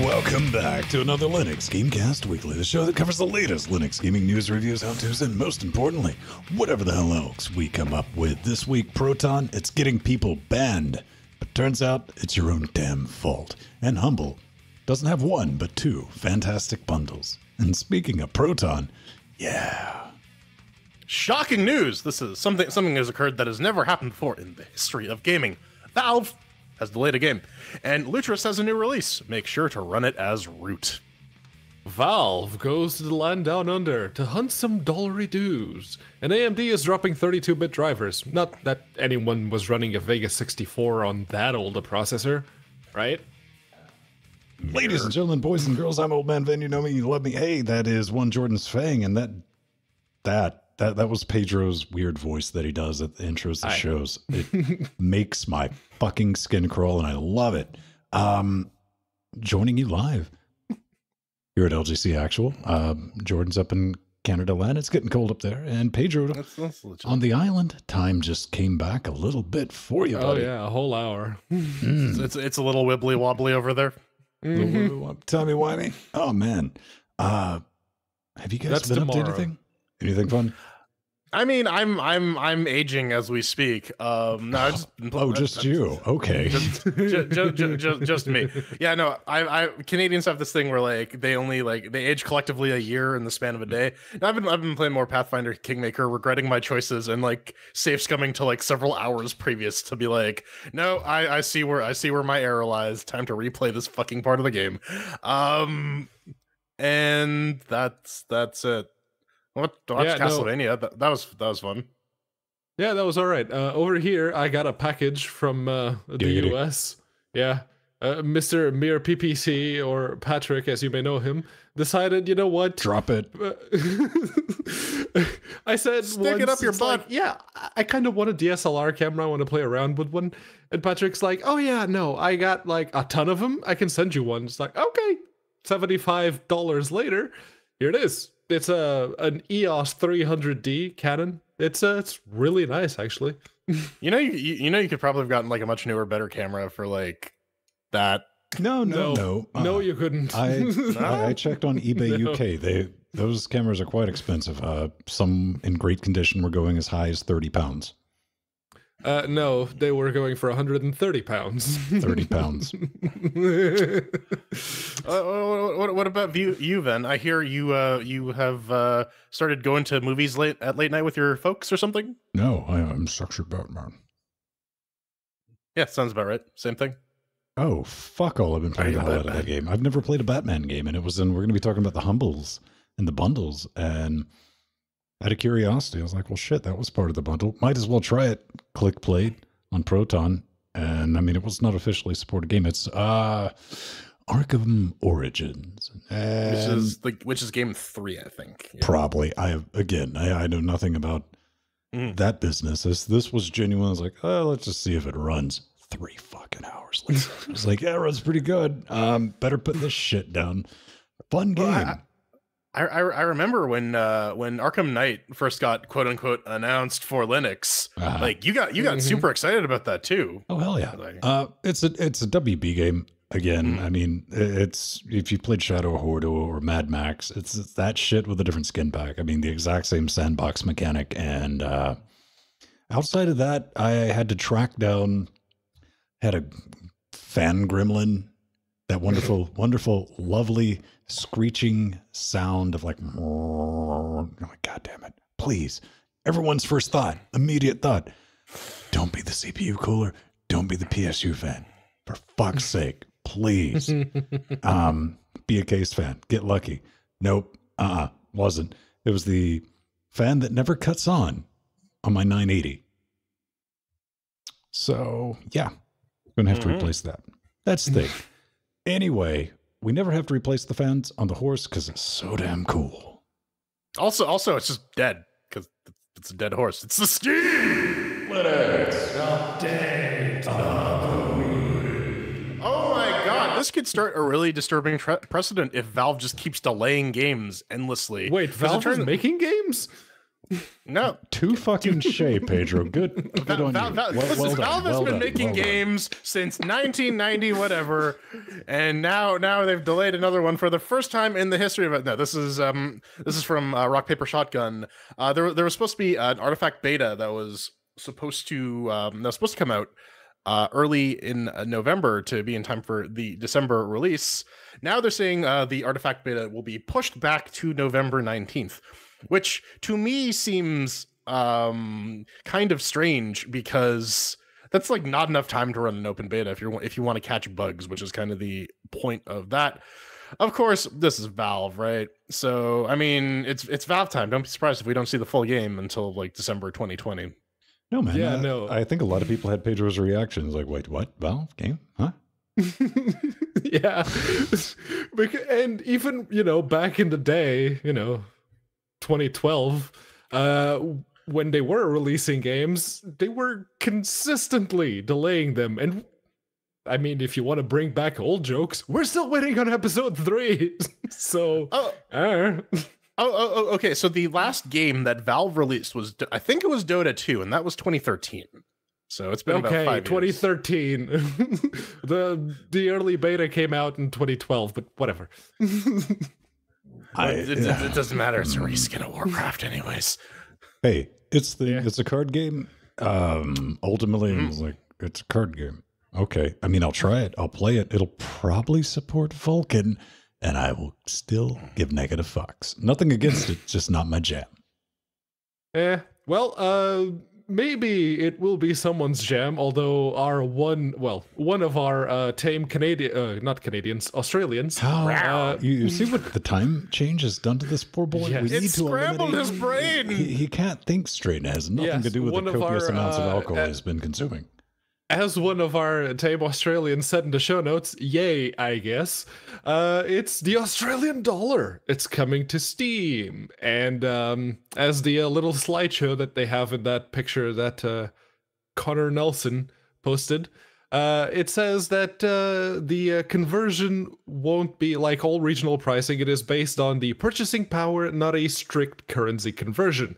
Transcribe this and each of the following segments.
Welcome back to another Linux Gamecast Weekly, the show that covers the latest Linux gaming news, reviews, how to's, and most importantly, whatever the hell else we come up with. This week, Proton, it's getting people banned. But turns out it's your own damn fault. And Humble doesn't have one, but two fantastic bundles. And speaking of Proton, yeah. Shocking news! This is something something has occurred that has never happened before in the history of gaming. Valve has delayed a game, and Lutris has a new release. Make sure to run it as root. Valve goes to the land down under to hunt some dollary dues, and AMD is dropping 32-bit drivers. Not that anyone was running a Vega 64 on that old a processor, right? Ladies and gentlemen, boys and girls, I'm Old Man Van. You know me, you love me. Hey, that is one Jordan's Fang, and that that that that was Pedro's weird voice that he does at the intros of shows. It makes my fucking skin crawl, and I love it. Um, joining you live here at LGC Actual. Um, Jordan's up in Canada land. It's getting cold up there, and Pedro That's, that's legit. on the island. Time just came back a little bit for you, Buddy. Oh buddy. yeah, a whole hour. It's, it's it's a little wibbly wobbly over there. Tell me why me. Oh man. Uh have you guys That's been up to anything? Anything fun? I mean, I'm I'm I'm aging as we speak. Um, no, just Oh, just you. Okay. just, just, just, just me. Yeah, no, I, I Canadians have this thing where like they only like they age collectively a year in the span of a day. And I've been I've been playing more Pathfinder Kingmaker, regretting my choices and like save scumming to like several hours previous to be like, no, I I see where I see where my error lies. Time to replay this fucking part of the game. Um, and that's that's it. What watch Yeah, no. Castlevania? That, that was that was fun. Yeah, that was all right. Uh, over here, I got a package from uh, the Giggity. US. Yeah. Uh, Mr. Mere PPC, or Patrick, as you may know him, decided, you know what? Drop it. I said, Stick it up your it's like, butt. yeah, I- I kind of want a DSLR camera. I want to play around with one. And Patrick's like, oh, yeah, no, I got like a ton of them. I can send you one. It's like, okay. $75 later, here it is. It's a an EOS 300D Canon. It's uh, it's really nice, actually. You know, you, you you know, you could probably have gotten like a much newer, better camera for like that. No, no, no. no, Uh, you couldn't. I, I I checked on eBay No. UK. They those cameras are quite expensive. Uh, some in great condition were going as high as thirty pounds. Uh, no, they were going for 130 pounds. Thirty pounds. Uh, what, what, what about you, you, Then I hear you uh, you have uh, started going to movies late at late night with your folks or something. No, I am structured Batman. Yeah, sounds about right. Same thing. Oh fuck! All I've been playing Are the you hell out of that Batman? game. I've never played a Batman game, and it was in. We're going to be talking about the humbles and the bundles, and out of curiosity, I was like, "Well, shit, that was part of the bundle. Might as well try it." Click played on Proton, and I mean, it was not officially supported game. It's uh, Arkham Origins, Which is like which is game three, I think. Yeah. probably I have again. I, I know nothing about Mhm. that business. This this was genuine. I was like, oh, let's just see if it runs. Three fucking hours later, I was like, yeah, it runs pretty good. Um, better put this shit down. Fun game. Well, I, I, I remember when uh, when Arkham Knight first got quote unquote announced for Linux. Uh-huh. Like you got you got Mhm. super excited about that too. oh hell yeah! like- Uh, it's a it's a WB game again. Mhm. I mean, it's if you played Shadow of Mordor or Mad Max, it's, it's that shit with a different skin pack. I mean, the exact same sandbox mechanic. And uh, outside of that, I had to track down had a fan gremlin that wonderful wonderful lovely screeching sound of like oh my god damn it. Please everyone's first thought immediate thought don't be the cpu cooler. Don't be the psu fan. For fuck's sake please. Um be a case fan. Get lucky. Nope. Uh-uh. Wasn't. It was the fan that never cuts on on my 980 so yeah. Gonna have to Mhm. replace that. That's the thing. Anyway we never have to replace the fans on the horse because it's so damn cool Also, also, it's just dead because it's a dead horse. It's the steam. Oh my god, this could start a really disturbing tre- precedent if Valve just keeps delaying games endlessly. Wait, Valve is turns- making games? No, Too fucking shay, Pedro. Good, good Val- on Val- you. Val- Well, listen, well done, Valve has well been done, making well done. games since 1990, whatever, and now now they've delayed another one for the first time in the history of it. No, this is um this is from uh, Rock Paper Shotgun. Uh, there there was supposed to be an artifact beta that was supposed to um that was supposed to come out uh early in uh, November to be in time for the December release. Now they're saying uh, the artifact beta will be pushed back to November 19th, which to me seems um kind of strange because that's like not enough time to run an open beta if you're if you want to catch bugs, which is kind of the point of that. Of course, this is Valve, right? So I mean, it's it's Valve time. Don't be surprised if we don't see the full game until like December 2020. No man. Yeah, uh, no. I think a lot of people had Pedro's reactions like, "Wait, what? Valve game? Huh?" yeah. And even, you know, back in the day, you know, 2012, uh, when they were releasing games, they were consistently delaying them. And I mean, if you want to bring back old jokes, we're still waiting on episode three. so, Oh, uh, oh, oh, oh, okay. So the last game that Valve released was, I think it was Dota 2, and that was 2013. So it's been about okay, five 2013. the the early beta came out in 2012, but whatever. But it, it- it doesn't matter. It's a reskin of Warcraft, anyways. Hey, it's the Yeah. it's a card game. Um, ultimately, Mhm. it's like it's a card game. Okay, I mean, I'll try it. I'll play it. It'll probably support Vulkan, and I will still give negative fucks. Nothing against it, just not my jam. Eh, well, uh, maybe it will be someone's jam. Although our one, well, one of our uh, tame Canadian, uh, not Canadians, Australians. How Uh, you, you see what the time change has done to this poor boy? Yes. It scrambled eliminate- his brain. He, he can't think straight. It has nothing Yes, to do with the copious our, amounts of uh, alcohol uh, he's been consuming. As one of our tame Australians said in the show notes, yay, I guess. Uh, it's the Australian dollar. It's coming to Steam. And um, as the uh, little slideshow that they have in that picture that uh, Connor Nelson posted, uh, it says that uh, the uh, conversion won't be like all regional pricing. It is based on the purchasing power, not a strict currency conversion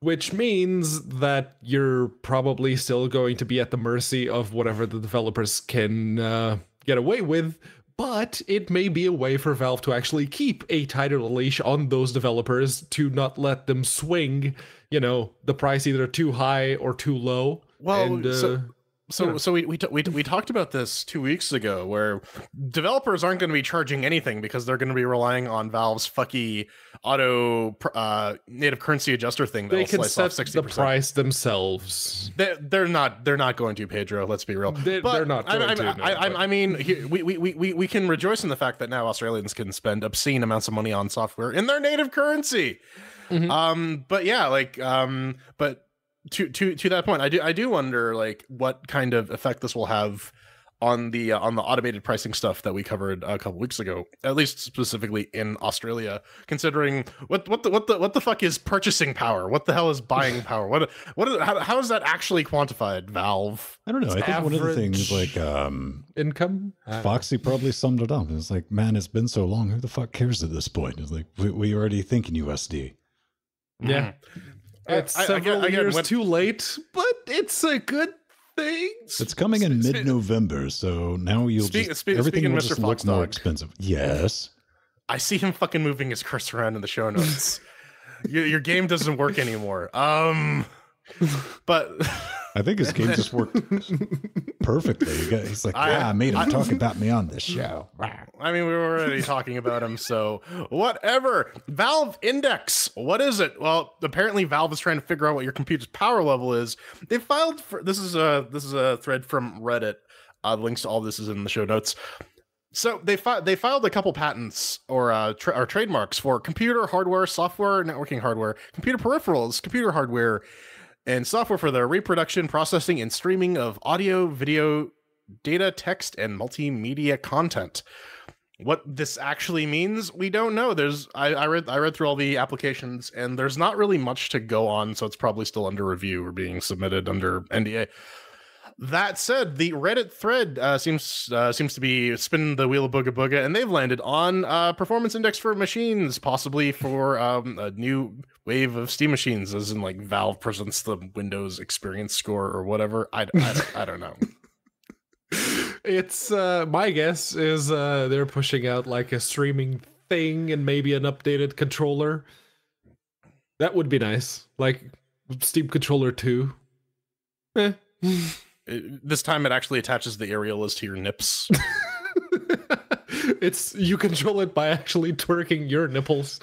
which means that you're probably still going to be at the mercy of whatever the developers can uh, get away with. But it may be a way for Valve to actually keep a tighter leash on those developers to not let them swing, you know, the price either too high or too low. Well, and, uh, so so yeah. so we we, t- we we talked about this two weeks ago, where developers aren't going to be charging anything because they're going to be relying on Valve's fucky auto pr- uh, native currency adjuster thing that they can slice off set the price themselves. They, they're not. They're not going to, Pedro. Let's be real. They- they're not I, going I, to, no, I, I, mean, he- we, we, we, we- can rejoice in the fact that now Australians can spend obscene amounts of money on software in their native currency. Mhm. Um, but yeah, like, um, but to to to that point, I do I do wonder like what kind of effect this will have on the uh, on the automated pricing stuff that we covered a couple weeks ago, at least specifically in Australia. Considering what what the what the what the fuck is purchasing power? What the hell is buying power? What what is, how, how is that actually quantified? Valve. I don't know. I think one of the things, like um, Income? Foxy probably summed it up. It's like, man, it's been so long. Who the fuck cares at this point? It's like we, we already think in USD. Yeah. It's I- I- several again- again, years when- too late, but it's a good thing. It's coming in mid-November, so now you'll Speak- just speak- everything speaking will of Mr. just look more Foxdog. expensive. Yes. I see him fucking moving his cursor around in the show notes. your, your game doesn't work anymore. Um, but I think his game just worked perfectly. He's like, I- yeah, I made him I- talk about me on this show. I mean, we were already talking about him, so whatever. Valve Index, what is it? Well, apparently Valve is trying to figure out what your computer's power level is. They filed for this is a this is a thread from Reddit. Uh, the links to all this is in the show notes. So they fi- they filed a couple patents or uh, tra- or trademarks for computer hardware, software, networking hardware, computer peripherals, computer hardware, and software for the reproduction, processing, and streaming of audio, video, data, text, and multimedia content. What this actually means, we don't know. There's I, I read I read through all the applications, and there's not really much to go on, so it's probably still under review or being submitted under NDA. That said, the Reddit thread uh, seems uh, seems to be spinning the wheel of booga booga, and they've landed on uh, performance index for machines, possibly for um, a new wave of Steam machines, as in like Valve presents the Windows Experience Score or whatever. I, I, I don't know. it's uh, my guess is uh, they're pushing out like a streaming thing and maybe an updated controller. That would be nice, like Steam Controller Two. Eh. It, this time it actually attaches the areolas to your nips. it's you control it by actually twerking your nipples.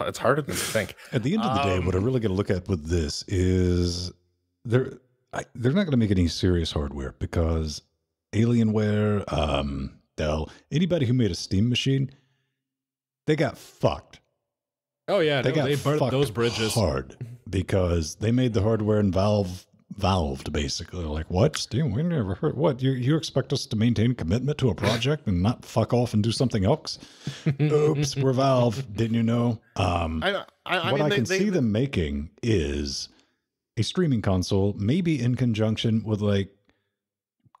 it's harder than you think. At the end of the day, what I Um, really got to look at with this is they're I, they're not going to make any serious hardware because Alienware, um, Dell, anybody who made a Steam machine, they got fucked. Oh yeah, They no, got they burnt fucked those bridges. hard because they made the hardware and Valve valved basically. Like what? Steam we never heard what? You you expect us to maintain commitment to a project and not fuck off and do something else? Oops we're Valve didn't you know? Um I, I, I what mean, I can they, see them making is a streaming console, maybe in conjunction with like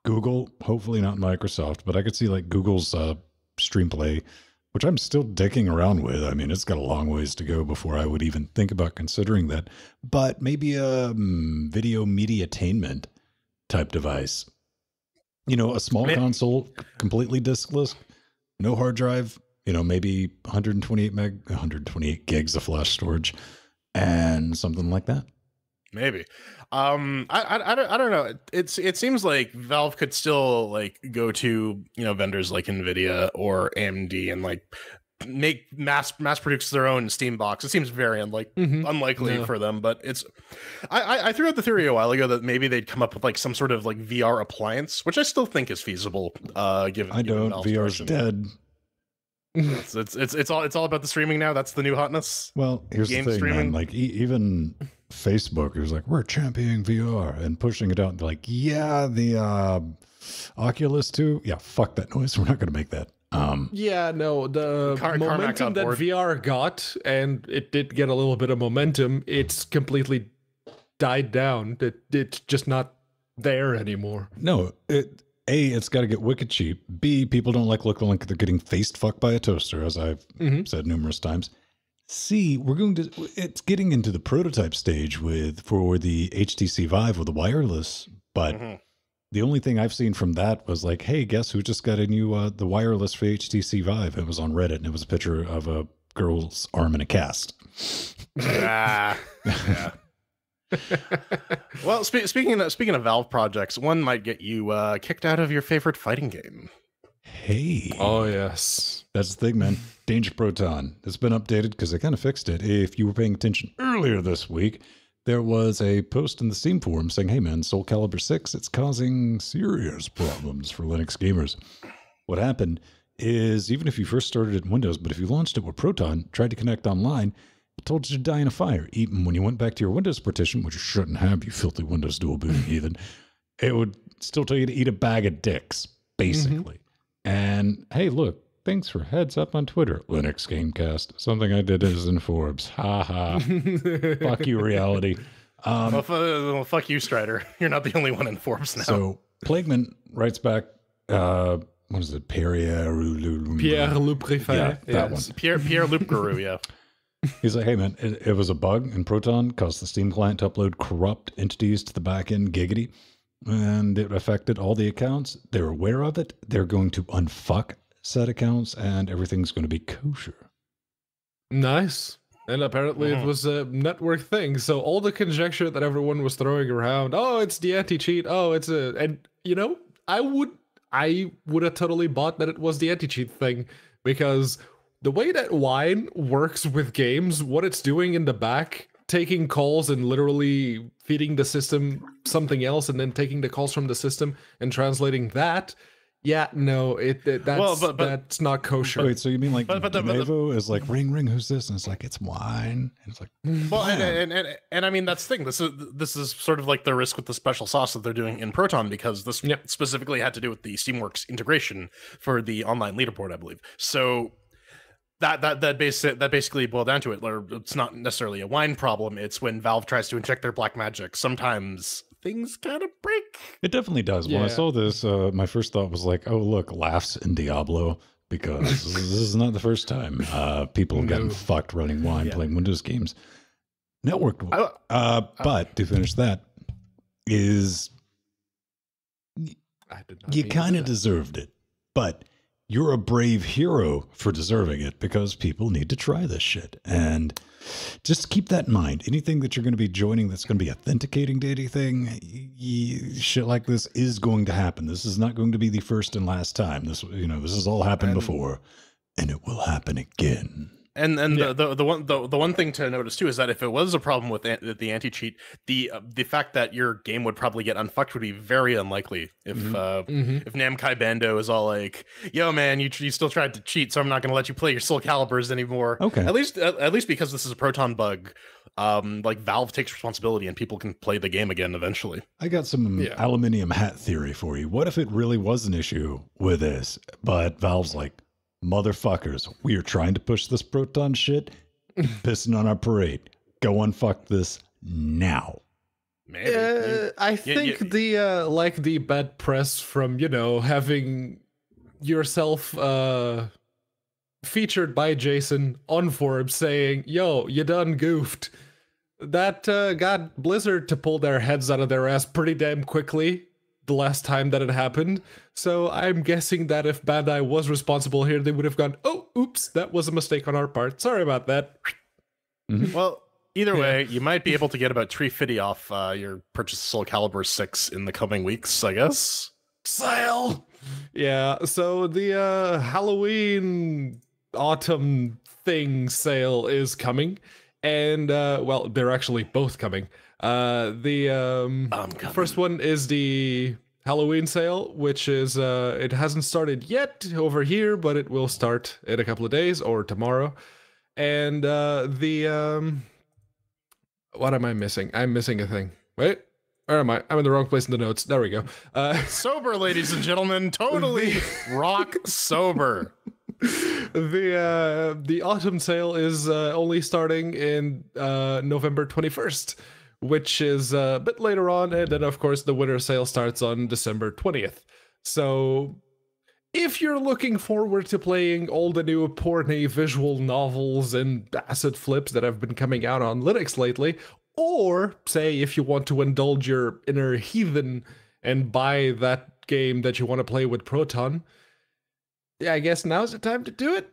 Google, hopefully not Microsoft, but I could see like Google's uh, Streamplay, which I'm still dicking around with. I mean, it's got a long ways to go before I would even think about considering that, but maybe a um, video mediatainment type device. You know, a small console, completely diskless, no hard drive, you know, maybe 128 meg, 128 gigs of flash storage, and something like that. Maybe. Um, I, I, I don't, I don't know. It's, it seems like Valve could still like go to, you know, vendors like Nvidia or AMD and like make mass, mass produce their own Steam box. It seems very unlike, Mhm. unlikely Yeah. for them, but it's, I, I, I threw out the theory a while ago that maybe they'd come up with like some sort of like VR appliance, which I still think is feasible. Uh, given I given don't. VR's direction. dead. It's, it's, it's, it's all, it's all about the streaming now. That's the new hotness. Well, here's Game the thing, man. streaming? Like e- even Facebook was like, "We're championing VR and pushing it out." They're like, yeah, the uh, Oculus too. Yeah, fuck that noise. We're not going to make that. Um, Yeah, no, the Car- momentum that board. VR got, and it did get a little bit of momentum, it's completely died down. It, it's just not there anymore. no, it a it's got to get wicked cheap. B people don't like looking like they're getting faced fucked by a toaster, as I've Mhm. said numerous times. C, we're going to it's getting into the prototype stage with for the HTC Vive with the wireless, but Mhm. the only thing I've seen from that was like, hey, guess who just got a new uh the wireless for HTC Vive? It was on Reddit and it was a picture of a girl's arm in a cast. ah, yeah. well, spe- speaking of, speaking of Valve projects, one might get you uh, kicked out of your favorite fighting game. Hey. Oh, yes. That's the thing, man. Danger Proton. It's been updated because they kind of fixed it. If you were paying attention earlier this week, there was a post in the Steam forum saying, hey, man, Soul Calibur 6, it's causing serious problems for Linux gamers. What happened is even if you first started it in Windows, but if you launched it with Proton, tried to connect online, it told you to die in a fire. Even when you went back to your Windows partition, which you shouldn't have, you filthy Windows dual booting heathen, it would still tell you to eat a bag of dicks, mm-hmm. basically. And hey, look, thanks for heads up on Twitter. Linux Gamecast. Something I did is in Forbes. Ha ha. Fuck you, reality. Um, well, f- well, fuck you, Strider. You're not the only one in Forbes now. so Plagman writes back, uh, what is it? Pierre Pierre Loup Griffais. Yeah, that yes. Pierre Pierre Loop Guru, yeah. He's like, hey man, it, it was a bug in Proton, caused the Steam client to upload corrupt entities to the backend giggity, and it affected all the accounts. They're aware of it. They're going to unfuck said accounts, and everything's going to be kosher. Nice. And apparently Mhm. it was a network thing. So all the conjecture that everyone was throwing around, oh, it's the anti-cheat. Oh, it's a and you know, I would I would have totally bought that it was the anti-cheat thing because the way that wine works with games, what it's doing in the back, taking calls and literally feeding the system something else and then taking the calls from the system and translating that. Yeah, no, it, it that's Well, but- but- that's not kosher. Wait, so you mean like But- but the- but the- is like ring ring? Who's this? And it's like it's wine. And it's like Well, and, Yeah. and, and and I mean that's the thing. This is this is sort of like the risk with the special sauce that they're doing in Proton because this Yep. specifically had to do with the Steamworks integration for the online leaderboard, I believe. So that that that base that basically boiled down to it. Or it's not necessarily a wine problem. It's when Valve tries to inject their black magic. Sometimes things kind of break. It definitely does. When I saw this, uh, my first thought was like, "Oh, look, laughs in Diablo," because this is not the first time uh, people have gotten No. fucked running wine Yeah. playing Windows games. Networked. I, Uh, but to finish that, is I did not you kind of deserved it, but you're a brave hero for deserving it because people need to try this shit. And just keep that in mind. Anything that you're going to be joining that's going to be authenticating to anything, shit like this is going to happen. This is not going to be the first and last time. This, you know, this has all happened And- before, and it will happen again. And and Yeah. the, the the one the, the one thing to notice too is that if it was a problem with an- the anti cheat, the uh, the fact that your game would probably get unfucked would be very unlikely. If Mhm. uh, Mhm. if Namco Bandai is all like, "Yo, man, you you still tried to cheat, so I'm not going to let you play your Soul Calibers anymore." Okay. At least at, at least because this is a Proton bug, um, like Valve takes responsibility and people can play the game again eventually. I got some Yeah. aluminium hat theory for you. What if it really was an issue with this, but Valve's like, motherfuckers, we are trying to push this proton shit, pissing on our parade. Go unfuck this now. Maybe. Uh, I yeah, think yeah. the uh, like the bad press from you know having yourself uh featured by Jason on Forbes saying, "Yo, you done goofed." That uh, got Blizzard to pull their heads out of their ass pretty damn quickly the last time that it happened. So I'm guessing that if Bandai was responsible here, they would have gone, "Oh, oops, that was a mistake on our part. Sorry about that." Well, either Yeah. way, you might be able to get about 350 off uh, your purchase of Soul Calibur 6 in the coming weeks, I guess. sale. Yeah, so the uh Halloween autumn thing sale is coming. And uh well, they're actually both coming. Uh the um first one is the Halloween sale, which is uh it hasn't started yet over here, but it will start in a couple of days or tomorrow. And uh the um what am I missing? I'm missing a thing. Wait, where am I? I'm in the wrong place in the notes. There we go. Uh Sober, ladies and gentlemen, totally rock sober. the uh, the autumn sale is uh, only starting in uh, November 21st, which is uh, a bit later on, and then of course the winter sale starts on December 20th. So, if you're looking forward to playing all the new porny visual novels and asset flips that have been coming out on Linux lately, or say if you want to indulge your inner heathen and buy that game that you want to play with Proton. Yeah, I guess now's the time to do it.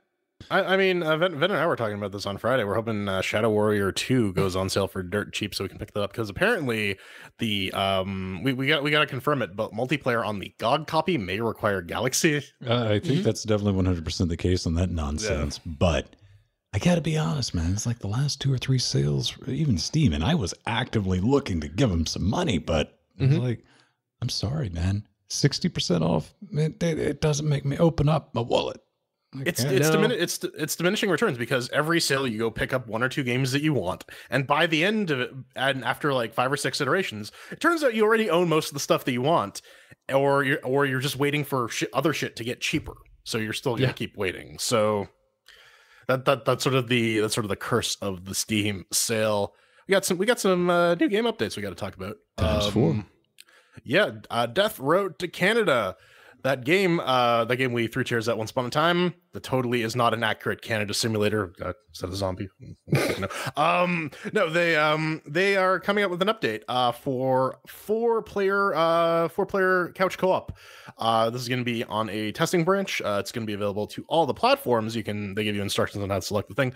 I, I mean, uh, Ven, Ven and I were talking about this on Friday. We're hoping uh, Shadow Warrior 2 goes on sale for dirt cheap so we can pick that up because apparently the um we, we got we got to confirm it, but multiplayer on the GOG copy may require Galaxy. Uh, I think Mhm. that's definitely 100% the case on that nonsense. But I got to be honest, man. It's like the last two or three sales, even Steam, and I was actively looking to give them some money, but it's Mhm. like, I'm sorry, man. 60% off, it, it, it doesn't make me open up my wallet. It's it's No. dimini- it's it's diminishing returns because every sale you go pick up one or two games that you want, and by the end of it, and after like five or six iterations, it turns out you already own most of the stuff that you want, or you're or you're just waiting for shit, other shit to get cheaper. So you're still gonna Yeah. keep waiting. So that that that's sort of the that's sort of the curse of the Steam sale. We got some we got some uh, new game updates we got to talk about. Times four. Yeah, uh, Death Road to Canada. That game, uh, that game we threw chairs at once upon a time. The totally is not an accurate Canada simulator. Uh, a zombie? no. Um, no, they um they are coming up with an update uh for four player uh four player couch co-op. Uh, this is going to be on a testing branch. Uh, it's going to be available to all the platforms. You can they give you instructions on how to select the thing.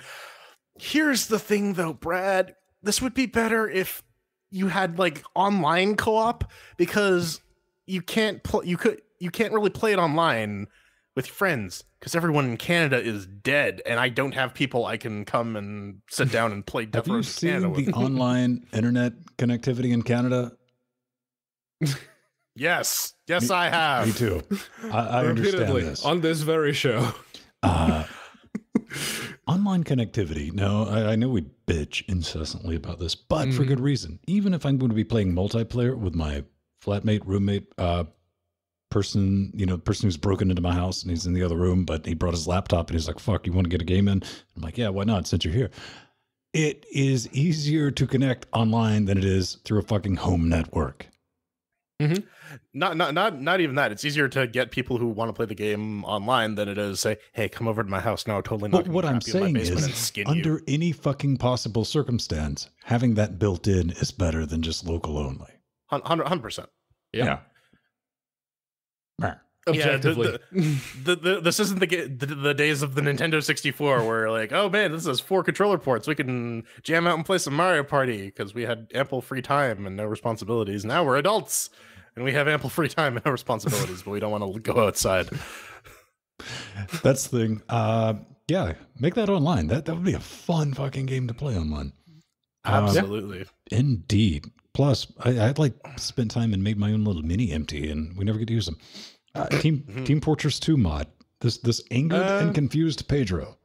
Here's the thing, though, Brad. This would be better if you had like online co-op because you can't play. You could you can't really play it online with friends because everyone in Canada is dead, and I don't have people I can come and sit down and play Have Death you Road to Canada seen with. the online internet connectivity in Canada? Yes, yes, Me- I have. Me too. I, I understand Repeatedly this. on this very show. Uh, online connectivity. No, I, I know we bitch incessantly about this, but for Mhm. good reason. Even if I'm going to be playing multiplayer with my flatmate, roommate, uh, person, you know, person who's broken into my house and he's in the other room, but he brought his laptop and he's like, fuck, you want to get a game in? I'm like, yeah, why not? Since you're here. It is easier to connect online than it is through a fucking home network. Mm-hmm. Not not not not even that. It's easier to get people who want to play the game online than it is say, "Hey, come over to my house." No, totally not. But what I'm trap you in my saying is, skin you. under any fucking possible circumstance, having that built in is better than just local only. hundred percent. Yeah. Yeah. Yeah, the- Objectively. The, the, this isn't the, the the days of the Nintendo 64 where like, oh man, this has four controller ports. We can jam out and play some Mario Party because we had ample free time and no responsibilities. Now we're adults and we have ample free time and no responsibilities, but we don't want to go outside. That's the thing. Uh, yeah, make that online. That that would be a fun fucking game to play online. Um, Absolutely. Indeed. Plus, I, I'd like spent time and made my own little mini empty, and we never get to use them. Uh, Team Mhm. Team Fortress Two mod. This this angered Uh, and confused Pedro.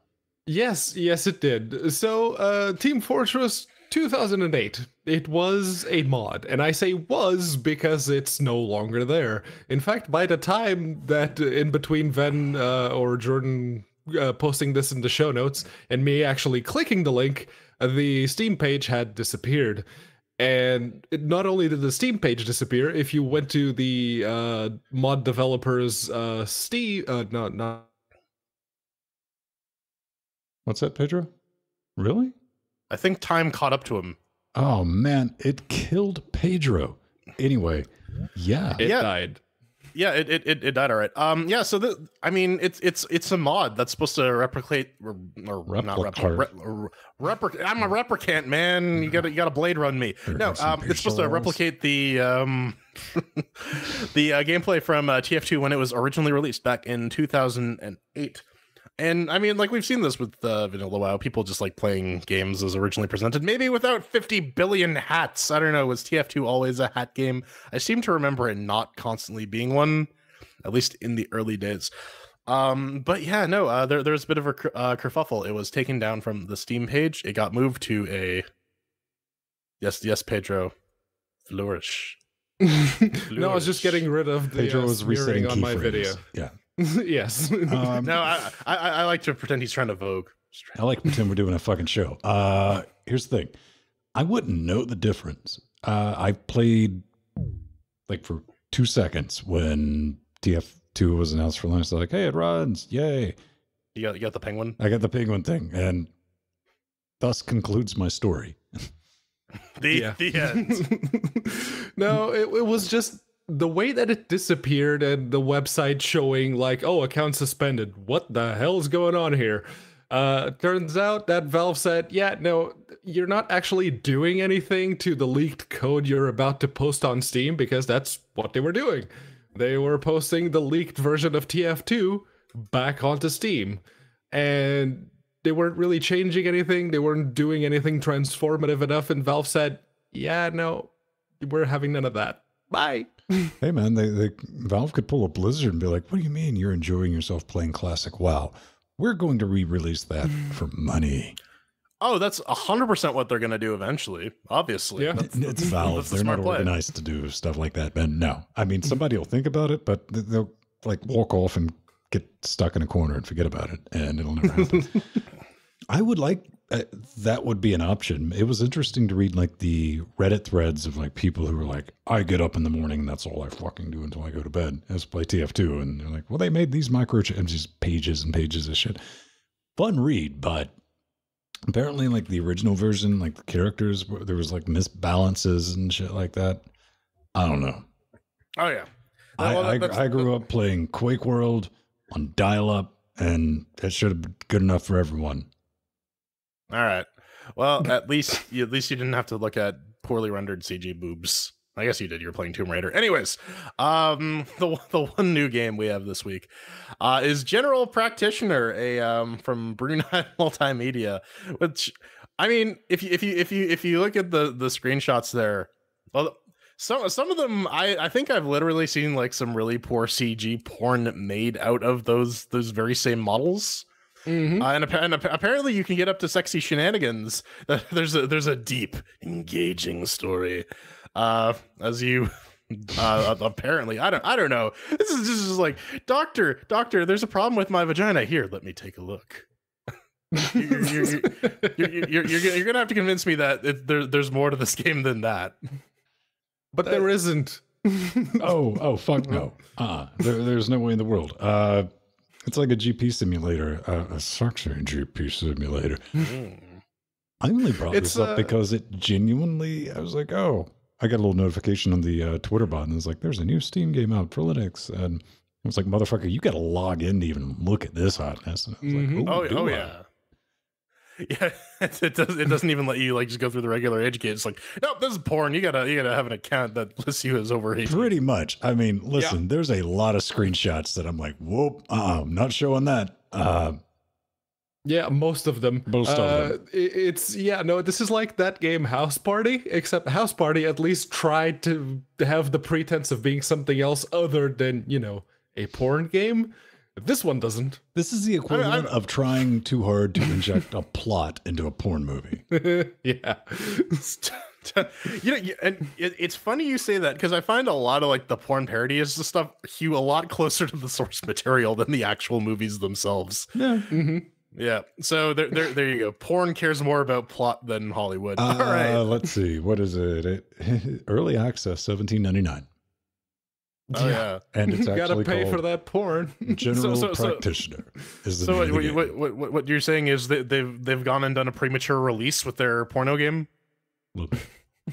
Yes, yes, it did. So, uh, Team Fortress 2008, it was a mod. And I say was because it's no longer there. In fact, by the time that in between Ven uh, or Jordan uh, posting this in the show notes and me actually clicking the link, uh, the Steam page had disappeared. And it, not only did the Steam page disappear, if you went to the uh, mod developers uh, Steam, uh, not not What's that, Pedro? Really? I think time caught up to him. Oh man, it killed Pedro. Anyway, yeah. it Yeah. died. Yeah, it it, it, it died all right. Um, yeah. So the I mean, it's it's it's a mod that's supposed to replicate or, or not Replicate. Re, replic- I'm a replicant, man. You gotta you gotta blade run me. No, um, it's supposed to replicate the um the uh, gameplay from uh, TF2 when it was originally released back in 2008. And I mean, like we've seen this with uh, Vanilla WoW, people just like playing games as originally presented, maybe without 50 billion hats. I don't know. Was TF2 always a hat game? I seem to remember it not constantly being one, at least in the early days. Um, but yeah, no, uh, there, there's a bit of a ker- uh, kerfuffle. It was taken down from the Steam page. It got moved to a yes, yes, Pedro, flourish. no, I was just getting rid of the Pedro uh, was resetting smearing on my keyframes. video. Yeah. yes. Um, No, I, I I like to pretend he's trying to vogue. I like to pretend we're doing a fucking show. Uh, here's the thing. I wouldn't know the difference. Uh, I played like for two seconds when TF2 was announced for launch. They're like, hey, it runs. Yay. You got you got the penguin. I got the penguin thing. And thus concludes my story. The yeah. the end. no, it, it was just the way that it disappeared and the website showing like, oh, account suspended. What the hell's going on here? Uh, turns out that Valve said, yeah, no, you're not actually doing anything to the leaked code you're about to post on Steam because that's what they were doing. They were posting the leaked version of TF2 back onto Steam. And they weren't really changing anything. They weren't doing anything transformative enough. And Valve said, yeah, no, we're having none of that. Bye. Hey man, they, they Valve could pull a Blizzard and be like, "What do you mean you're enjoying yourself playing classic WoW? We're going to re-release that mm. for money." Oh, that's hundred percent what they're gonna do eventually. Obviously, Yeah. That's- it's Valve. that's the They're not smart play. organized to do stuff like that. And no, I mean mm. somebody will think about it, but they'll like walk off and get stuck in a corner and forget about it, and it'll never happen. I would like uh, that would be an option. It was interesting to read like the Reddit threads of like people who were like, "I get up in the morning and that's all I fucking do until I go to bed." Is play TF2, and they're like, "Well, they made these microchips, just pages and pages of shit." Fun read, but apparently, like the original version, like the characters, there was like misbalances and shit like that. I don't know. oh yeah. I, Well, I, I grew up playing Quake World on dial up, and that should have been good enough for everyone. All right. Well, at least you, at least you didn't have to look at poorly rendered CG boobs. I guess you did. You're playing Tomb Raider. Anyways, um, the the one new game we have this week uh, is General Practitioner, a um from Brunei Multimedia. Which, I mean, if you if you if you if you look at the the screenshots there, well, some some of them I I think I've literally seen like some really poor CG porn made out of those those very same models. Mhm. Uh, and, and apparently, you can get up to sexy shenanigans. There's a there's a deep, engaging story. Uh, as you, uh, apparently, I don't I don't know. This is this is like doctor, doctor. There's a problem with my vagina. Here, let me take a look. you're, you're, you're, you're, you're, you're, you're gonna have to convince me that it, there, there's more to this game than that. but there isn't. oh, oh, fuck no. Uh, there, there's no way in the world. Uh, it's like a GP simulator, uh, a suction GP simulator. I only brought It's, this up uh, because it genuinely, I was like, oh, I got a little notification on the uh, Twitter bot and it's like, there's a new Steam game out for Linux. And I was like, motherfucker, you got to log in to even look at this hotness. And I was Mhm. like, Oh, "Ooh, oh yeah. Yeah, it, it does. It doesn't even let you like just go through the regular educate. It's like, nope, this is porn. You gotta, you gotta have an account that lists you as over 18. Pretty much. I mean, listen, there's a lot of screenshots that I'm like, whoop, uh, I'm not showing that. Uh, Yeah, most of them. Most of Uh, them. It's yeah, no. This is like that game House Party, except House Party at least tried to have the pretense of being something else other than you know a porn game. This one doesn't. this is the equivalent of trying too hard to inject a plot into a porn movie. yeah, you know, and it's funny you say that because I find a lot of like the porn parodies stuff hew a lot closer to the source material than the actual movies themselves. Yeah. hmm Yeah, so there, there, there you go. Porn cares more about plot than Hollywood. Uh, All right. Let's see. What is it? it early access, seventeen ninety nine, Oh yeah. and it's gotta pay for that porn. General So- so- so- Practitioner. is the So name what, of the what, game. what, what, what you're saying is that they've they've gone and done a premature release with their porno game?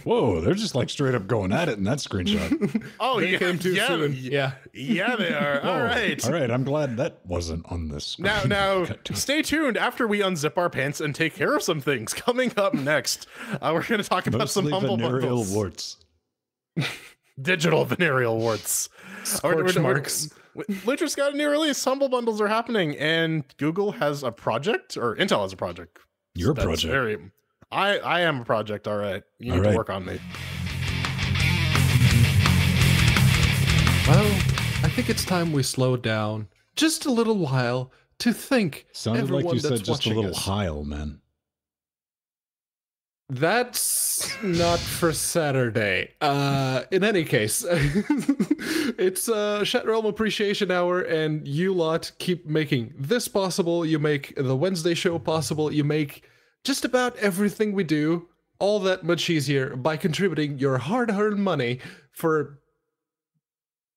Whoa, they're just like straight up going at it in that screenshot. Oh, they yeah, came too yeah, soon. Yeah. Yeah, they are. All right. All right. I'm glad that wasn't on this. Now, screen. now, Cut to it. stay tuned after we unzip our pants and take care of some things. Coming up next, uh, we're going to talk about some Mostly humble venereal bundles, warts. Digital venereal warts, Scorch marks. Lutra's got a new release. Humble bundles are happening, and Google has a project, or Intel has a project. Your That's project. Very, I, I am a project. All right, you All need right. to work on me. Well, I think it's time we slow down just a little while to think. Sounded like you said just a little us. Heil, man. That's not for Saturday. Uh, in any case, it's uh, Chat Realm Appreciation Hour, and you lot keep making this possible. You make the Wednesday show possible. You make just about everything we do all that much easier by contributing your hard-earned money for,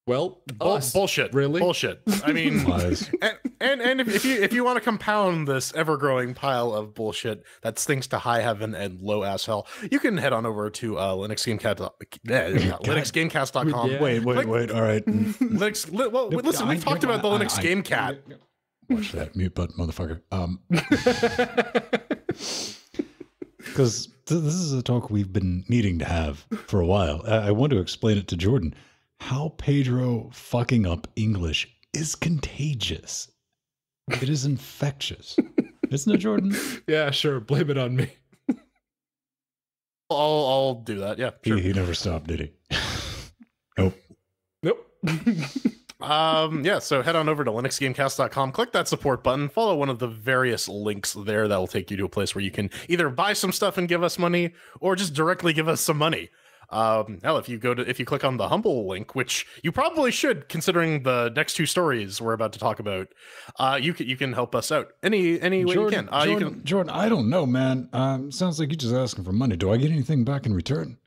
well, Bull- us. bullshit. Really? Bullshit. I mean, Lies. and and, and if, if you if you want to compound this ever growing pile of bullshit that stinks to high heaven and low ass hell, you can head on over to uh, Linux Gamecast, yeah, linuxgamecast.com. Yeah. Wait, wait, Like- wait. All right. Linux, li- well, listen, we've talked about the Linux Game Cat. Watch that mute button, motherfucker. Um, because th- this is a talk we've been needing to have for a while. I-, I want to explain it to Jordan. How Pedro fucking up English is contagious. It is infectious, isn't it, Jordan? yeah, sure. Blame it on me. I'll I'll do that. Yeah, sure. He, he never stopped, did he? nope. Nope. Um, yeah, so head on over to linuxgamecast.com, click that support button, follow one of the various links there that will take you to a place where you can either buy some stuff and give us money or just directly give us some money. Um, hell, if you go to if you click on the humble link, which you probably should, considering the next two stories we're about to talk about, uh, you can you can help us out any any way you can. Uh, you Jordan, can Jordan, I don't know, man. Um, sounds like you're just asking for money. Do I get anything back in return?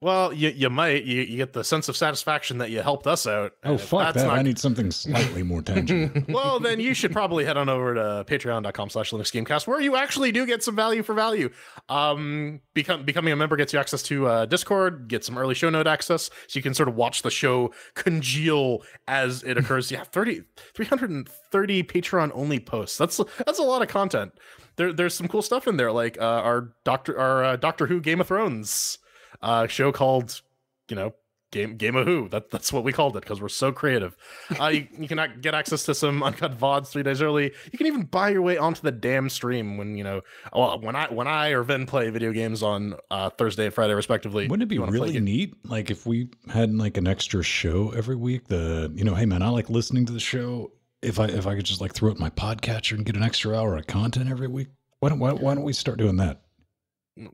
Well, you you might you, you get the sense of satisfaction that you helped us out. Oh, fuck that's that. not I need something slightly more tangible. well, then you should probably head on over to patreon.com slash Linux Gamecast, where you actually do get some value for value. Um, become becoming a member gets you access to uh, Discord, get some early show note access, so you can sort of watch the show congeal as it occurs. yeah, 30, 330 Patreon only posts. That's that's a lot of content. There, there's some cool stuff in there, like uh, our Doctor our uh, Doctor Who Game of Thrones uh, show called, you know, Game Game of Who. That that's what we called it because we're so creative. Uh, you, you can get access to some uncut vods three days early. You can even buy your way onto the damn stream when you know. Well, when I when I or Ven play video games on uh, Thursday and Friday respectively. Wouldn't it be really neat, like if we had like an extra show every week? The you know, hey man, I like listening to the show. If I if I could just like throw it in my podcatcher and get an extra hour of content every week, why don't why, why don't we start doing that?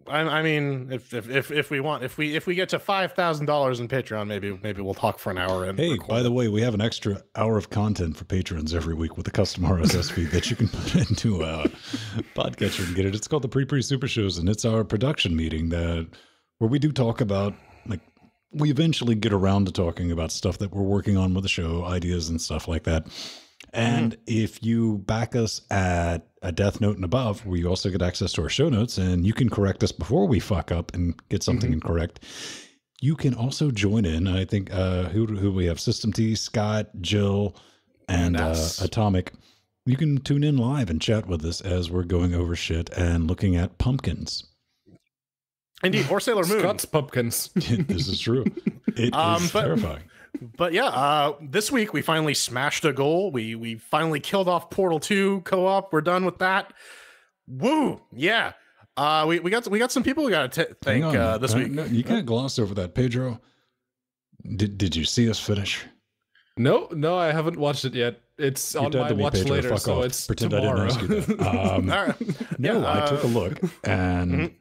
I, I mean, if, if if if we want, if we if we get to five thousand dollars in Patreon, maybe maybe we'll talk for an hour. And Hey, record by the way, we have an extra hour of content for patrons every week with a custom RSS feed that you can put into a podcatcher and get it. It's called the Pre Pre Super Shows, and it's our production meeting that where we do talk about like we eventually get around to talking about stuff that we're working on with the show, ideas and stuff like that. And if you back us at a Death Note and above, we also get access to our show notes and you can correct us before we fuck up and get something incorrect, you can also join in. I think uh, who who we have System T, Scott, Jill, and uh, Atomic. You can tune in live and chat with us as we're going over shit and looking at pumpkins. Indeed, or Sailor Moon. Scott's pumpkins. this is true. It is Um, but- terrifying. But yeah, uh, this week we finally smashed a goal. We we finally killed off Portal Two co-op. We're done with that. Woo! Yeah. Uh, we, we got we got some people we got to Hang thank on. uh, this week. no, you can't gloss over that, Pedro. Did Did you see us finish? No, no, I haven't watched it yet. It's You're on my to watch Pedro. later, Fuck so off. it's Pretend tomorrow. I didn't ask you that. Um, All right. No, Yeah, I took a uh, look, and mhm.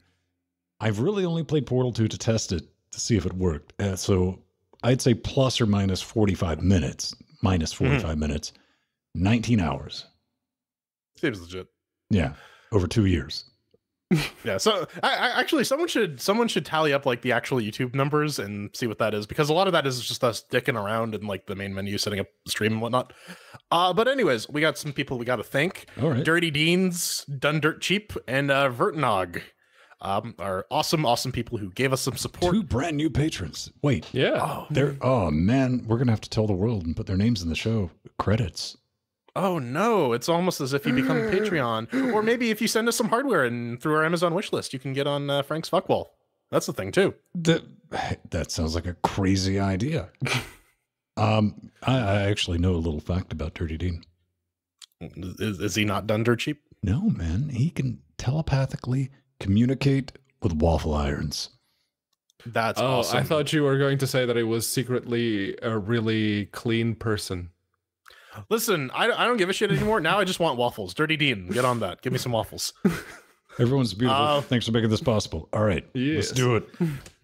I've really only played Portal 2 to test it to see if it worked. Uh, so I'd say plus or minus 45 minutes, minus 45 minutes, 19 hours. Seems legit. Yeah, over two years. Yeah. So I, I actually someone should someone should tally up like the actual YouTube numbers and see what that is because a lot of that is just us dicking around in like the main menu, setting up stream and whatnot. Uh, but anyways, we got some people we got to thank. All right. Dirty Deans, Done Dirt Cheap, and uh, Vertinog. Um, are awesome, awesome people who gave us some support. Two brand new patrons. Wait, yeah. Oh, they're, oh man, we're going to have to tell the world and put their names in the show. Credits. oh no! It's almost as if you become a Patreon, or maybe if you send us some hardware and through our Amazon wish list, you can get on uh, Frank's Fuckwall. That's the thing too. That, that sounds like a crazy idea. um, I, I actually know a little fact about Dirty Dean. Is, is he not done dirt cheap? No, man, he can telepathically communicate with waffle irons. That's oh, awesome. I thought you were going to say that he was secretly a really clean person. Listen, I, I don't give a shit anymore. Now I just want waffles. Dirty Dean, get on that. Give me some waffles. Everyone's beautiful. Uh, Thanks for making this possible. All right, Yes. let's do it.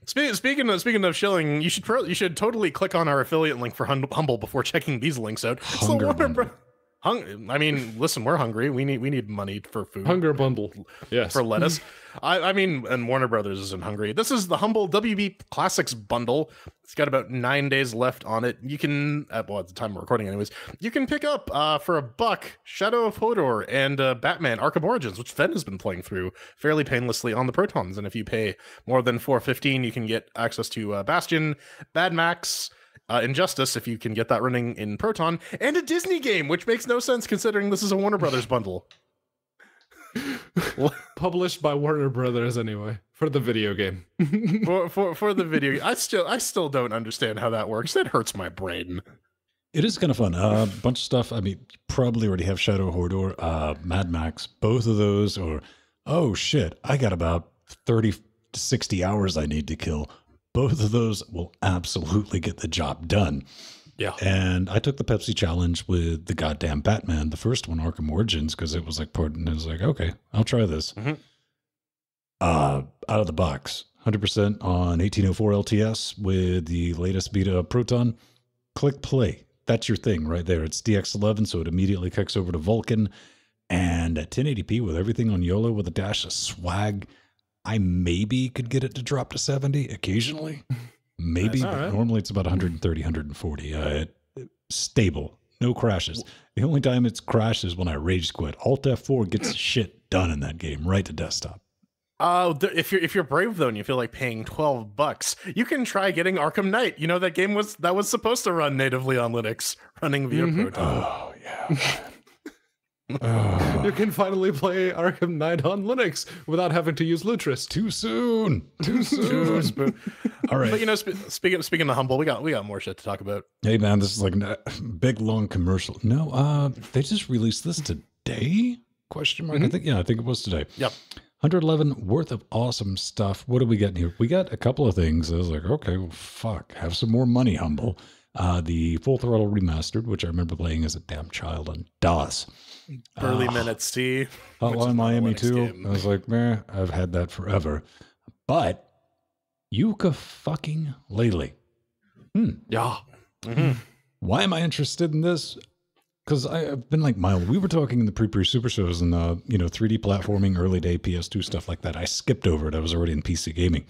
Speaking speaking of speaking of shilling, you should pro- you should totally click on our affiliate link for Hun- Humble before checking these links out. It's the Hunger Warner bundle. Bro- Hung- I mean, listen, we're hungry. We need we need money for food. Hunger bundle. Yes. for lettuce. I, I mean, and Warner Brothers isn't hungry. This is the Humble WB Classics bundle. It's got about nine days left on it. You can, at, well, at the time of recording, anyways, you can pick up uh, for a buck Shadow of Mordor and uh, Batman Arkham Origins, which Fen has been playing through fairly painlessly on the Protons. And if you pay more than four fifteen, you can get access to uh, Bastion, Mad Max. Uh, Injustice, if you can get that running in Proton, and a Disney game, which makes no sense considering this is a Warner Brothers bundle. Published by Warner Brothers anyway for the video game. for for for the video. I still I still don't understand how that works. That hurts my brain. It is kind of fun. A uh, bunch of stuff. I mean, you probably already have Shadow Mordor, uh, Mad Max, both of those, or oh shit, I got about 30 to 60 hours I need to kill. Both of those will absolutely get the job done. Yeah. And I took the Pepsi challenge with the goddamn Batman, the first one, Arkham Origins, because it was like part, and I was like, okay, I'll try this. Mhm. Uh, out of the box, 100% on 1804 LTS with the latest beta of Proton. Click play. That's your thing right there. It's DX11, so it immediately kicks over to Vulkan. And at 1080p with everything on YOLO with a dash of swag, I maybe could get it to drop to 70 occasionally. Maybe, but all right. normally it's about 130, 140. Uh, stable, no crashes. The only time it's crashed is when I rage quit. Alt F4 gets shit done in that game right to desktop. Uh, if you're if you're brave though, and you feel like paying twelve bucks, you can try getting Arkham Knight. You know that game was that was supposed to run natively on Linux, running via Mhm. Proton. Oh, yeah. You can finally play Arkham Knight on Linux without having to use Lutris. too soon. Too soon. All right. But you know, sp- speaking speaking of humble, we got we got more shit to talk about. Hey man, this is like a big long commercial. No, uh, they just released this today? Question mark. I think yeah, I think it was today. Yep. 111 worth of awesome stuff. What are we getting here? We got a couple of things. I was like, okay, well, fuck, have some more money, humble. Uh, the Full Throttle remastered, which I remember playing as a damn child on DOS. Early Ah, minutes, see. which is Hotline Miami too. game. I was like, man, I've had that forever. But Yooka fucking Laylee. Hmm. Yeah. Mhm. Why am I interested in this? Because I've been like mild. We were talking in the pre-pre super shows and the you know 3D platforming, early day PS2 stuff like that. I skipped over it. I was already in PC gaming.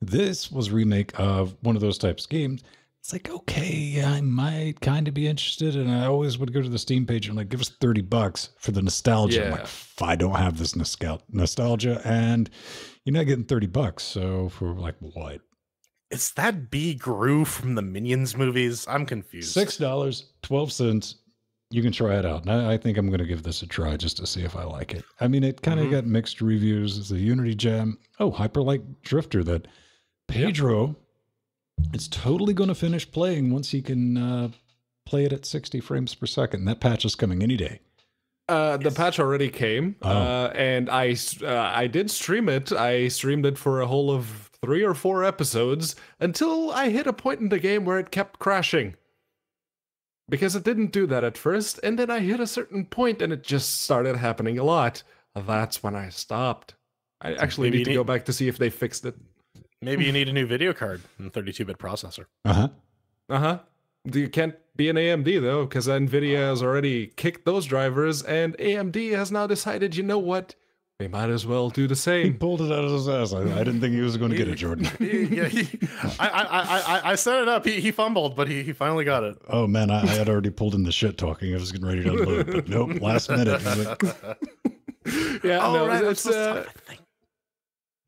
This was remake of one of those types of games. It's like, okay, I might kind of be interested. And I always would go to the Steam page and like, give us 30 bucks for the nostalgia. I'm like, Yeah. I don't have this nostalgia. And you're not getting 30 bucks. So for like what? Is that B Gru from the Minions movies? I'm confused. Six dollars, twelve cents. You can try it out. And I, I think I'm going to give this a try just to see if I like it. I mean, it kind of Mhm. got mixed reviews. It's a Unity gem. Oh, Hyperlight Drifter that Pedro is totally going to finish playing once he can uh, play it at 60 frames per second. That patch is coming any day. Uh, the patch already came, Oh. uh, and I s- uh, I did stream it. I streamed it for a whole of three or four episodes until I hit a point in the game where it kept crashing. Because it didn't do that at first, and then I hit a certain point and it just started happening a lot. That's when I stopped. I actually maybe need to you go back to see if they fixed it. Maybe you need a new video card and 32-bit processor. Uh huh. Uh huh. You can't be an AMD though, because Nvidia has already kicked those drivers, and AMD has now decided, you know what? We might as well do the same. He pulled it out of his ass. I, I didn't think he was going to get it, Jordan. yeah, he, I, I, I, I- I set it up. He, he fumbled, but he, he finally got it. Oh man, I, I had already pulled in the shit talking. I was getting ready to unload, but nope. Last minute, like, Yeah, Oh, no, right, I'm it's supposed to uh, talk about the thing.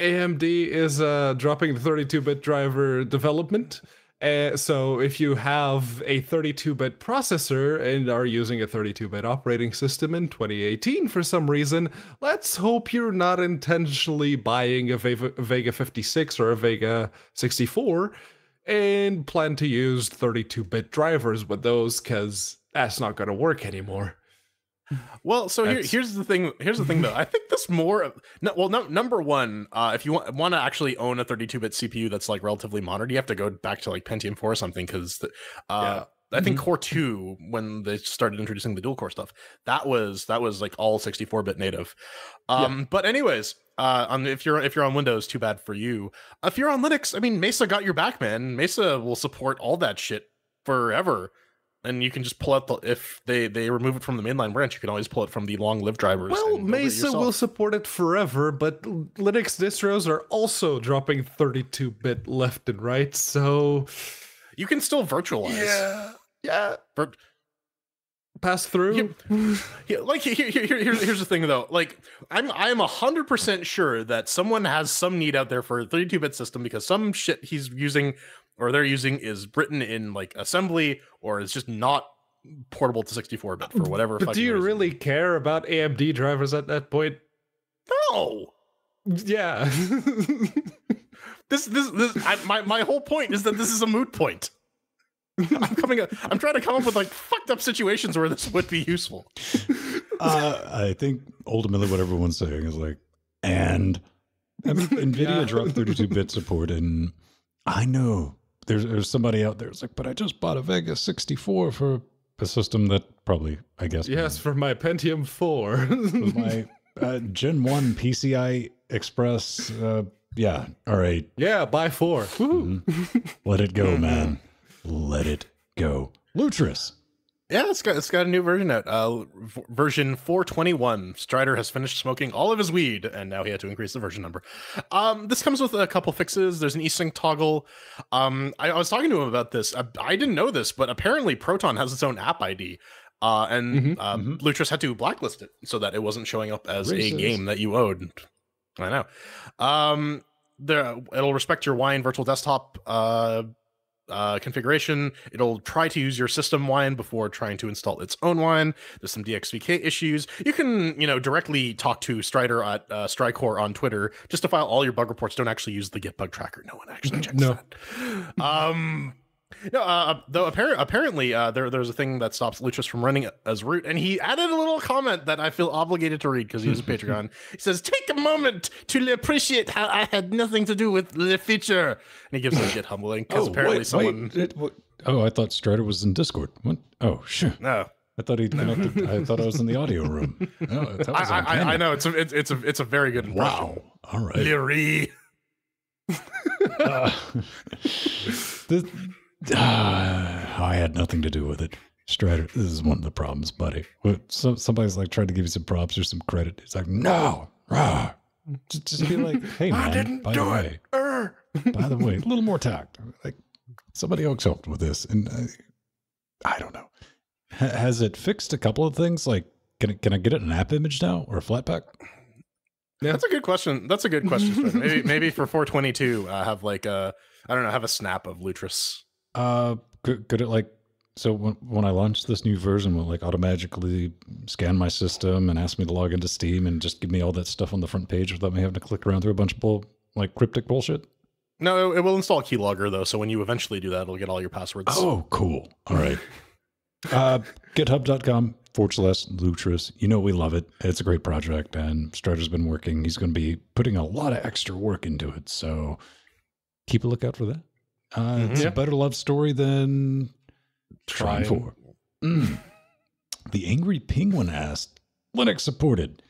AMD is uh, dropping the 32-bit driver development. Uh, so if you have a 32-bit processor and are using a 32-bit operating system in 2018 for some reason, let's hope you're not intentionally buying a Vega, Vega 56 or a Vega 64 and plan to use 32-bit drivers with those because that's not going to work anymore. Well, so here, here's the thing. Here's the thing, though. I think this more. of- No, well, no, number one, uh, if you want, want to actually own a 32-bit CPU that's like relatively modern, you have to go back to like Pentium 4 or something because, uh, I think Core 2, when they started introducing the dual core stuff, that was that was like all 64-bit native. Um, but anyways, uh, on if you're if you're on Windows, too bad for you. If you're on Linux, I mean, Mesa got your back, man. Mesa will support all that shit forever and you can just pull out the if they they remove it from the mainline branch you can always pull it from the long live drivers Well, and build it Mesa will support it forever, but Linux distros are also dropping 32 bit left and right, so. you can still virtualize Yeah. Vir- Pass through. Yeah, like here, here, here- here's here's the thing though. Like I'm I'm hundred percent sure that someone has some need out there for a 32-bit system because some shit he's using or they're using is written in like assembly or is just not portable to 64-bit for whatever. But do you reason. really care about AMD drivers at that point? No. Yeah. This this this I, my my whole point is that this is a moot point. I'm coming. Up, I'm trying to come up with like fucked up situations where this would be useful. uh, I think ultimately what everyone's saying is like, and I mean, NVIDIA Yeah. dropped 32 bit support, and I know there's there's somebody out there. It's like, but I just bought a Vega 64 for a system that probably, I guess, yes, for my Pentium 4. my uh, Gen 1 PCI Express. Uh, yeah, all right, yeah, buy 4. Woohoo. Mhm. let it go, man. Let it go. Lutris. Yeah, it's got it's got a new version out. Uh, v- version 421. Strider has finished smoking all of his weed, and now he had to increase the version number. Um, this comes with a couple fixes. There's an eSync toggle. Um, I, I was talking to him about this. I, I didn't know this, but apparently Proton has its own app ID. Uh, and Mhm, um, mhm. Lutris had to blacklist it so that it wasn't showing up as a game that you owed. I know. Um, there, it'll respect your wine virtual desktop uh, uh, configuration. It'll try to use your system wine before trying to install its own wine. There's some DXVK issues. You can, you know, directly talk to Strider at uh, on Twitter just to file all your bug reports. Don't actually use the Git bug tracker. No one actually checks No. that. Um. No, uh, though apparently, apparently uh, there there's a thing that stops Lutris from running as root, and he added a little comment that I feel obligated to read because he he's a Patreon. He says, "Take a moment to appreciate how I had nothing to do with the feature," and he gives a Git humbling because apparently wait, someone. wait, it- oh, I thought Strider was in Discord. What? Oh, sure. No, I thought he connected. I thought I was in the audio room. No, that I, was I, I. I know it's a it's, it's a it's a very good impression. Wow. All right. Leary. Uh, this, ah, I had nothing to do with it. Strider, this is one of the problems, buddy. When some, somebody's like trying to give you some props or some credit. It's like, no, rah. Just, just be like, hey, man, I didn't by do the it. way, Er. By the way, a little more tact. Like somebody else helped with this, and uh, I don't know. Ha- has it fixed a couple of things? Like, can it, can I get it an app image now or a Flatpak? Yeah. That's a good question. That's a good question. Maybe maybe for 422, uh, have like a I don't know, have a snap of Lutris. Uh, could, could it like so when when I launched this new version, will like automatically scan my system and ask me to log into Steam and just give me all that stuff on the front page without me having to click around through a bunch of bull like cryptic bullshit? No, it, it will install Keylogger though, so when you eventually do that, it'll get all your passwords. Oh, cool. All right. uh, GitHub.com forward slash Lutris. You know we love it. It's a great project, and Strider's been working. He's going to be putting a lot of extra work into it, so keep a lookout for that. Uh, Mhm. It's Yeah. a better love story than Trine Trine. 4. Mm. The Angry Penguin asked, Linux supported.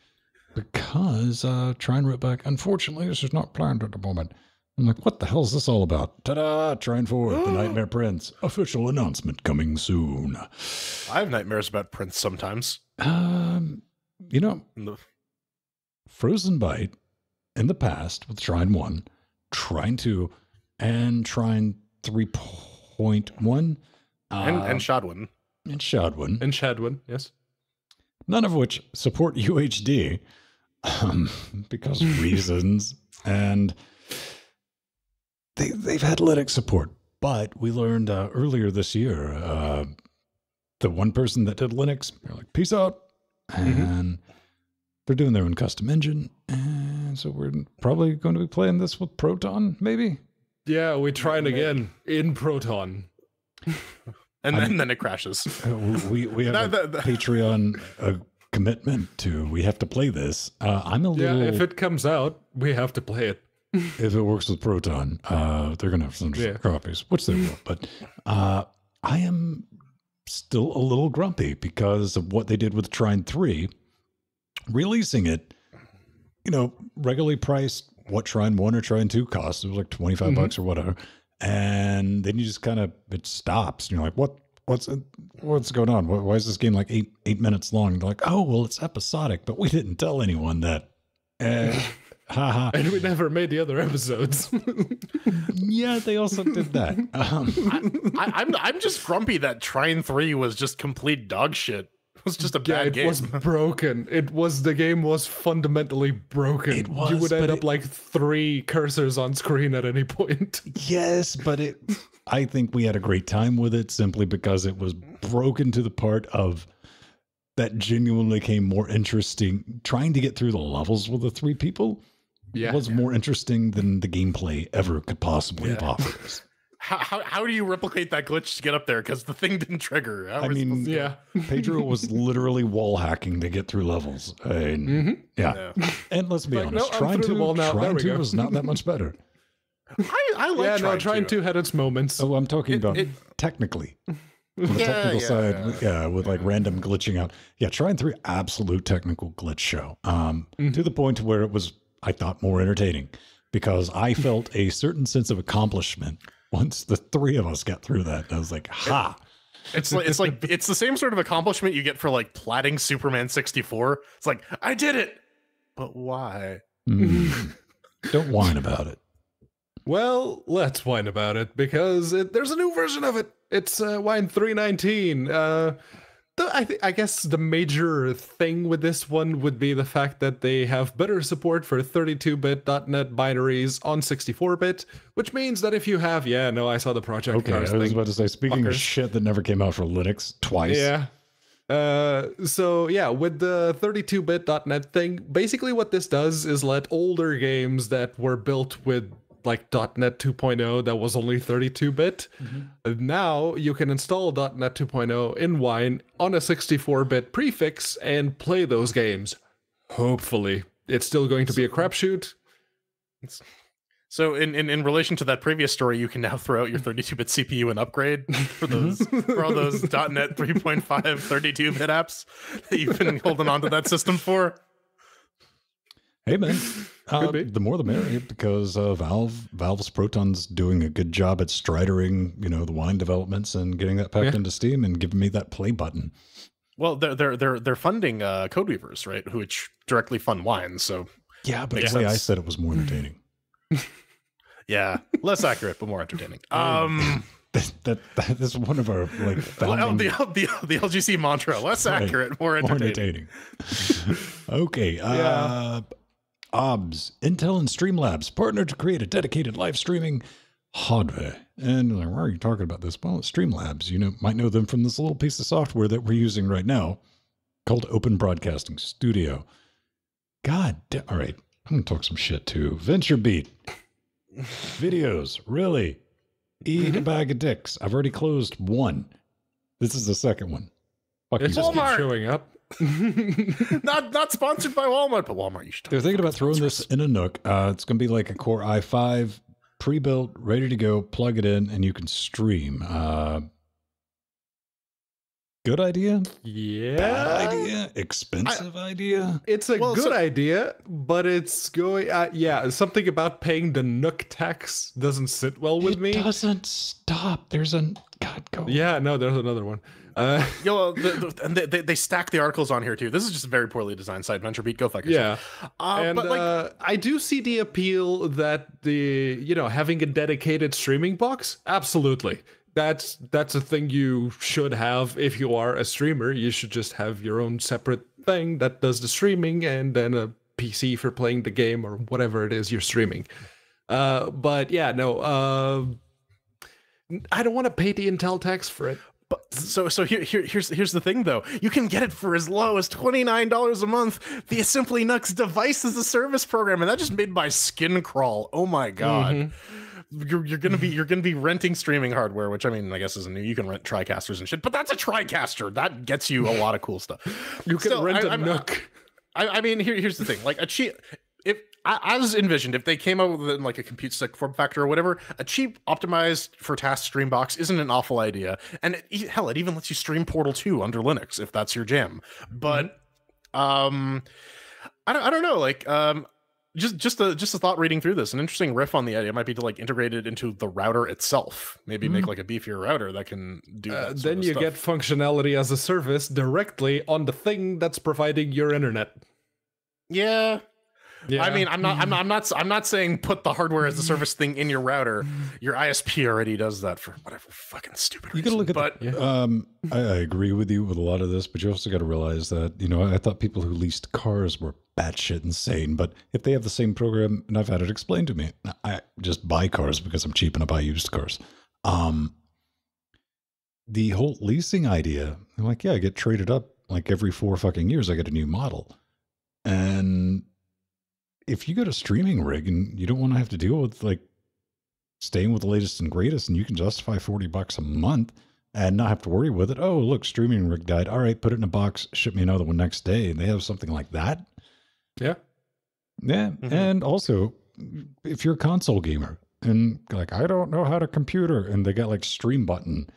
Because uh, Trine wrote back, unfortunately, this is not planned at the moment. I'm like, what the hell is this all about? Ta-da! Trine 4, The Nightmare Prince. Official announcement coming soon. I have nightmares about Prince sometimes. Um, you know, In the- Frozenbyte in the past with Trine 1, Trine 2, and Trine 3.1. Uh, and and Shadwen. and Shadwen. And Shadwen, yes. none of which support UHD um, because reasons, and they they've had Linux support. But we learned uh, earlier this year uh, the one person that did Linux, they're like, "Peace out," and they're doing their own custom engine, and so we're probably going to be playing this with Proton, maybe. Yeah, we trying again in Proton. And then, then it crashes. Uh, we we have That- a that- that- Patreon uh, commitment to we have to play this. Uh, I'm a little. Yeah, if it comes out, we have to play it. if it works with Proton, uh, they're going to have some Yeah. copies, which they will. But uh, I am still a little grumpy because of what they did with Trine 3, releasing it, you know, regularly priced what Trine 1 or Trine 2 costs. It was like 25 Mhm. bucks or whatever. And then you just kind of, it stops. And you're like, what? What's what's going on? Why, is this game like eight eight minutes long? They're like, oh well, it's episodic, but we didn't tell anyone that. Uh, haha. And we never made the other episodes. Yeah, they also did that. Um, I, I'm I'm just grumpy that Trine Three was just complete dog shit. It was just a yeah, bad it game. It was broken. It was the game was fundamentally broken. It was, you would end up it- like three cursors on screen at any point. yes, but it. I think we had a great time with it simply because it was broken to the part of that genuinely came more interesting. Trying to get through the levels with the three people Yeah. was more interesting than the gameplay ever could possibly have Yeah. offered us. How, how how do you replicate that glitch to get up there? Because the thing didn't trigger. How I mean, to- yeah. Pedro was literally wall hacking to get through levels. And hmm yeah. yeah. And let's be Like, honest, no, trying through to wall now. Trying we to was not that much better. I, I like yeah, no, Trine 2. to had its moments. Oh, I'm talking It- about it- technically. On the Yeah, technical yeah, side, yeah. with like random glitching out. Yeah, trying through absolute technical glitch show. Um, Mhm. to the point where it was, I thought, more entertaining because I felt a certain sense of accomplishment once the three of us got through that. I was like, ha. It's like it's like it's the same sort of accomplishment you get for like platting Superman 64. It's like I did it, but why? Mm. Don't whine about it. Well, let's whine about it because it, there's a new version of it. It's uh, Wine 319. Uh, the, I, th- I guess the major thing with this one would be the fact that they have better support for 32-bit .NET binaries on 64-bit, which means that if you have, yeah, no, I saw the project Okay, I was thing. about to say, speaking of shit that never came out for Linux twice. Yeah. Uh, so yeah, with the 32-bit.net thing, basically what this does is let older games that were built with like .NET 2.0 that was only 32-bit, uh, now you can install .NET 2.0 in Wine on a 64-bit prefix and play those games. Hopefully, it's still going to be a crapshoot. So in, in in relation to that previous story, you can now throw out your 32-bit CPU and upgrade for those for all those .NET 3.5 32-bit apps that you've been holding onto that system for. Hey man, uh, be. the more the merrier because uh, Valve Valve's Proton's doing a good job at stridering, you know, the wine developments and getting that packed Yeah. into Steam and giving me that play button. Well, they're they're they're they're funding uh, Codeweavers, right? Which directly fund wine. So Yeah, but Makes the way I said it was more entertaining. Yeah, less accurate but more entertaining. Um, that, that that is one of our like founding, the, the the LGC mantra: less Right. accurate, more more entertaining. entertaining. okay. Uh, OBS, Intel and Streamlabs partnered to create a dedicated live streaming hardware. And like, why are you talking about this? Well, Streamlabs. You know, might know them from this little piece of software that we're using right now called Open Broadcasting Studio. God, da- all right. I'm gonna talk some shit too. VentureBeat videos, really? Eat a mm-hmm. bag of dicks. I've already closed one. This is the second one. Fuck It you. just keeps Walmart. showing up. Not not sponsored by Walmart, but Walmart. You should. They're thinking about throwing this in a NUC. Uh, it's going to be like a Core i5, pre-built, ready to go. Plug it in, and you can stream. Uh, good idea? yeah. Bad idea? Expensive idea? It's a Well, good so- idea, but it's going. Uh, yeah, something about paying the NUC tax doesn't sit well with me. it me. doesn't stop. There's a God go. Yeah, no, there's another one. Uh, Yo, the, the, and they, they, stack the articles on here too. This is just a very poorly designed site. Venture Beat, go fuck yourself. yeah, uh, and but like, uh, I do see the appeal that the you know having a dedicated streaming box. Absolutely, that's that's a thing you should have if you are a streamer. You should just have your own separate thing that does the streaming, and then a PC for playing the game or whatever it is you're streaming. Uh, but yeah, no. Uh, I don't want to pay the Intel tax for it. But so so here, here here's here's the thing though. You can get it for as low as twenty nine dollars a month The Simply NUC device as a service program, and that just made my skin crawl. Oh my god. Mm-hmm. You're, you're gonna be you're gonna be renting streaming hardware, which I mean I guess isn't new. You can rent TriCasters and shit, but that's a TriCaster that gets you a lot of cool stuff. You can Still, rent I- a I'm- NUC. I, I mean, here, here's the thing: like a cheap, if I- as envisioned, if they came out with like a compute stick form factor or whatever, a cheap, optimized for task stream box isn't an awful idea. And it, hell, it even lets you stream Portal Two under Linux if that's your jam. But, um, I don't, I don't know, like, um. Just, just a, just a thought reading through this. An interesting riff on the idea might be to like integrate it into the router itself. Maybe make like a beefier router that can do. Uh, that sort then you stuff. get functionality as a service directly on the thing that's providing your internet. yeah, Yeah. I mean, I'm not, I'm not, I'm not, I'm not saying put the hardware as a service thing in your router. Your ISP already does that for whatever fucking stupid You reason. gotta look at but the, um, I, I agree with you with a lot of this, but you also got to realize that you know I thought people who leased cars were batshit insane. But if they have the same program, and I've had it explained to me, I just buy cars because I'm cheap and I buy used cars. Um, the whole leasing idea, I'm like, yeah, I get traded up like every four fucking years. I get a new model, and if you got a streaming rig and you don't want to have to deal with like staying with the latest and greatest and you can justify 40 bucks a month and not have to worry with it. Oh, look, streaming rig died. All right, put it in a box, ship me another one next day. And they have something like that. yeah. Yeah. Mhm. And also, if you're a console gamer and like, I don't know how to computer, and they got like stream button,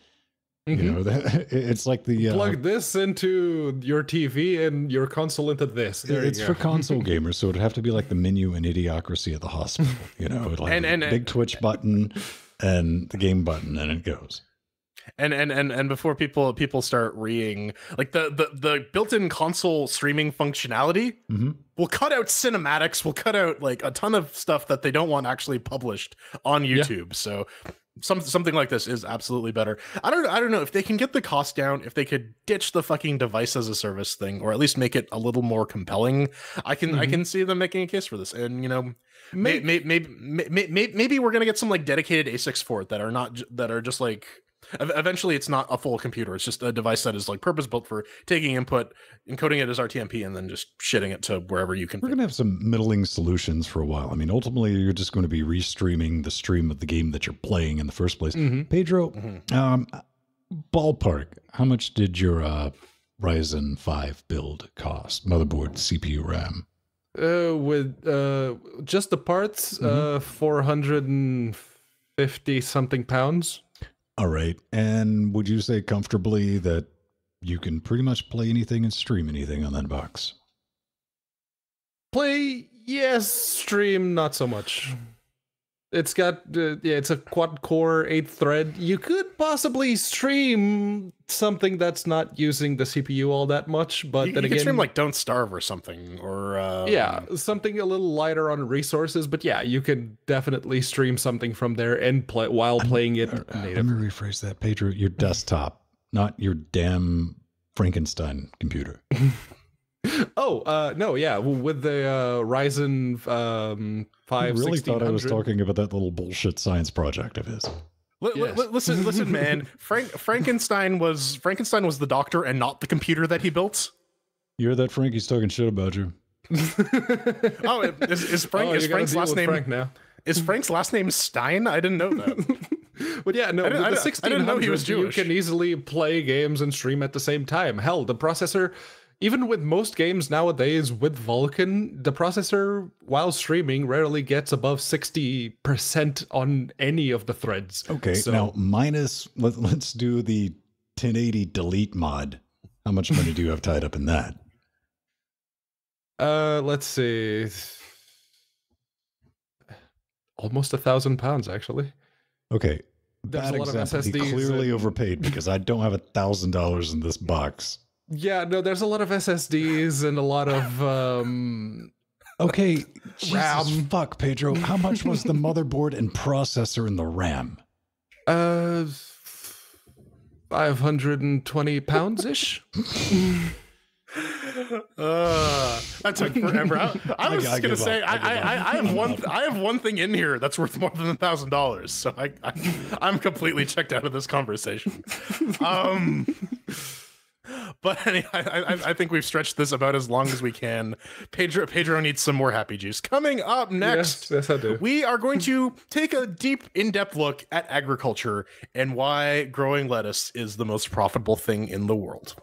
Mhm. you know, that, it's like the. Uh, Plug this into your TV and your console into this. There it's for console gamers, so it'd have to be like the menu in Idiocracy at the hospital. You know, it'll have And- a and- big Twitch button and the game button, and it goes. and and and and before people people start reeing, like the the the built-in console streaming functionality hmm will cut out cinematics, will cut out like a ton of stuff that they don't want actually published on Yeah. YouTube. So some something like this is absolutely better. I don't I don't know if they can get the cost down, if they could ditch the fucking device as a service thing, or at least make it a little more compelling. I can I Mhm. can see them making a case for this, and you know. Make- Maybe, maybe, maybe, maybe we're gonna get some like dedicated ASICs for it that are not that are just like eventually it's not a full computer it's just a device that is like purpose built for taking input encoding it as rtmp and then just shitting it to wherever you can We're going to have some middling solutions for a while. I mean, ultimately, you're just going to be restreaming the stream of the game that you're playing in the first place. Mhm. Pedro, Mhm. um, ballpark, how much did your uh, Ryzen 5 build cost? Motherboard, CPU, RAM? Uh, with uh, just the parts, Mhm. uh, 450 something pounds. All right. And would you say comfortably that you can pretty much play anything and stream anything on that box? Play, yes. Stream, not so much. It's got uh, yeah, it's a quad core eight thread. You could possibly stream something that's not using the CPU all that much, but you, then you again, can stream like Don't Starve or something, or uh, yeah, something a little lighter on resources. But yeah, you can definitely stream something from there and play while playing it Uh, let native. me rephrase that, Pedro. Your desktop, not your damn Frankenstein computer. Oh, uh, no, yeah, with the uh, Ryzen um, I five. really thought I was talking about that little bullshit science project of his. Li- li- Yes. li- listen, listen, man. Frank Frankenstein was Frankenstein was the doctor and not the computer that he built. You hear that, Frank? He's talking shit about you. Oh, is, is Frank Oh, is Frank's last name Frank now. is Frank's last name Stein? I didn't know that. But yeah, no, I didn't- I the didn't- I didn't know he was 1600s, you can easily play games and stream at the same time. Hell, the processor, even with most games nowadays with Vulkan, the processor, while streaming, rarely gets above 60% on any of the threads. Okay, So- now minus, let, let's do the 1080 delete mod. How much money do you have tied up in that? Uh, let's see. Almost a thousand pounds, actually. Okay, There's bad a lot of example. He clearly and- overpaid because I don't have a thousand dollars in this box. Yeah, no, there's a lot of SSDs and a lot of um Okay, Jesus RAM. fuck, Pedro. How much was the motherboard and processor in the RAM? uh 520 pounds ish. Uh, that took forever. I, I was I just gonna say up. I I, I. I, I have one I have one thing in here that's worth more than a thousand dollars. So I, I I'm completely checked out of this conversation. Um. But anyway, I, I, I think we've stretched this about as long as we can. Pedro Pedro needs some more happy juice. Coming up next, Yes, yes, I do. we are going to take a deep, in depth look at agriculture and why growing lettuce is the most profitable thing in the world.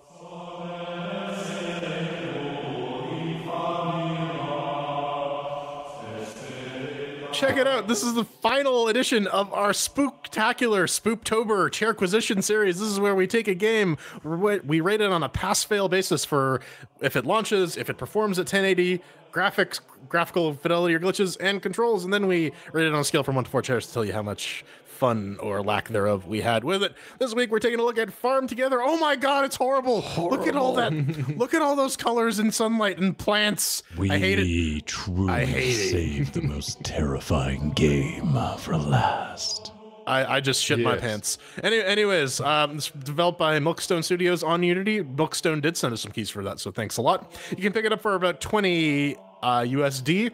Check it out. This is the final edition of our spooktacular Spooktober Chairquisition series. This is where we take a game, we rate it on a pass fail basis for if it launches, if it performs at 1080, graphics, graphical fidelity or glitches, and controls, and then we rate it on a scale from 1 to 4 chairs to tell you how much fun or lack thereof we had with it. This week we're taking a look at Farm Together. Oh my god, it's horrible. Look at all that. look at all those colors and sunlight and plants. We I hate it. truly I hate it. saved the most terrifying game for last. I, I just shit my pants. Any, anyways, um, it's developed by Milkstone Studios on Unity. Milkstone did send us some keys for that, so thanks a lot. You can pick it up for about 20 uh, USD.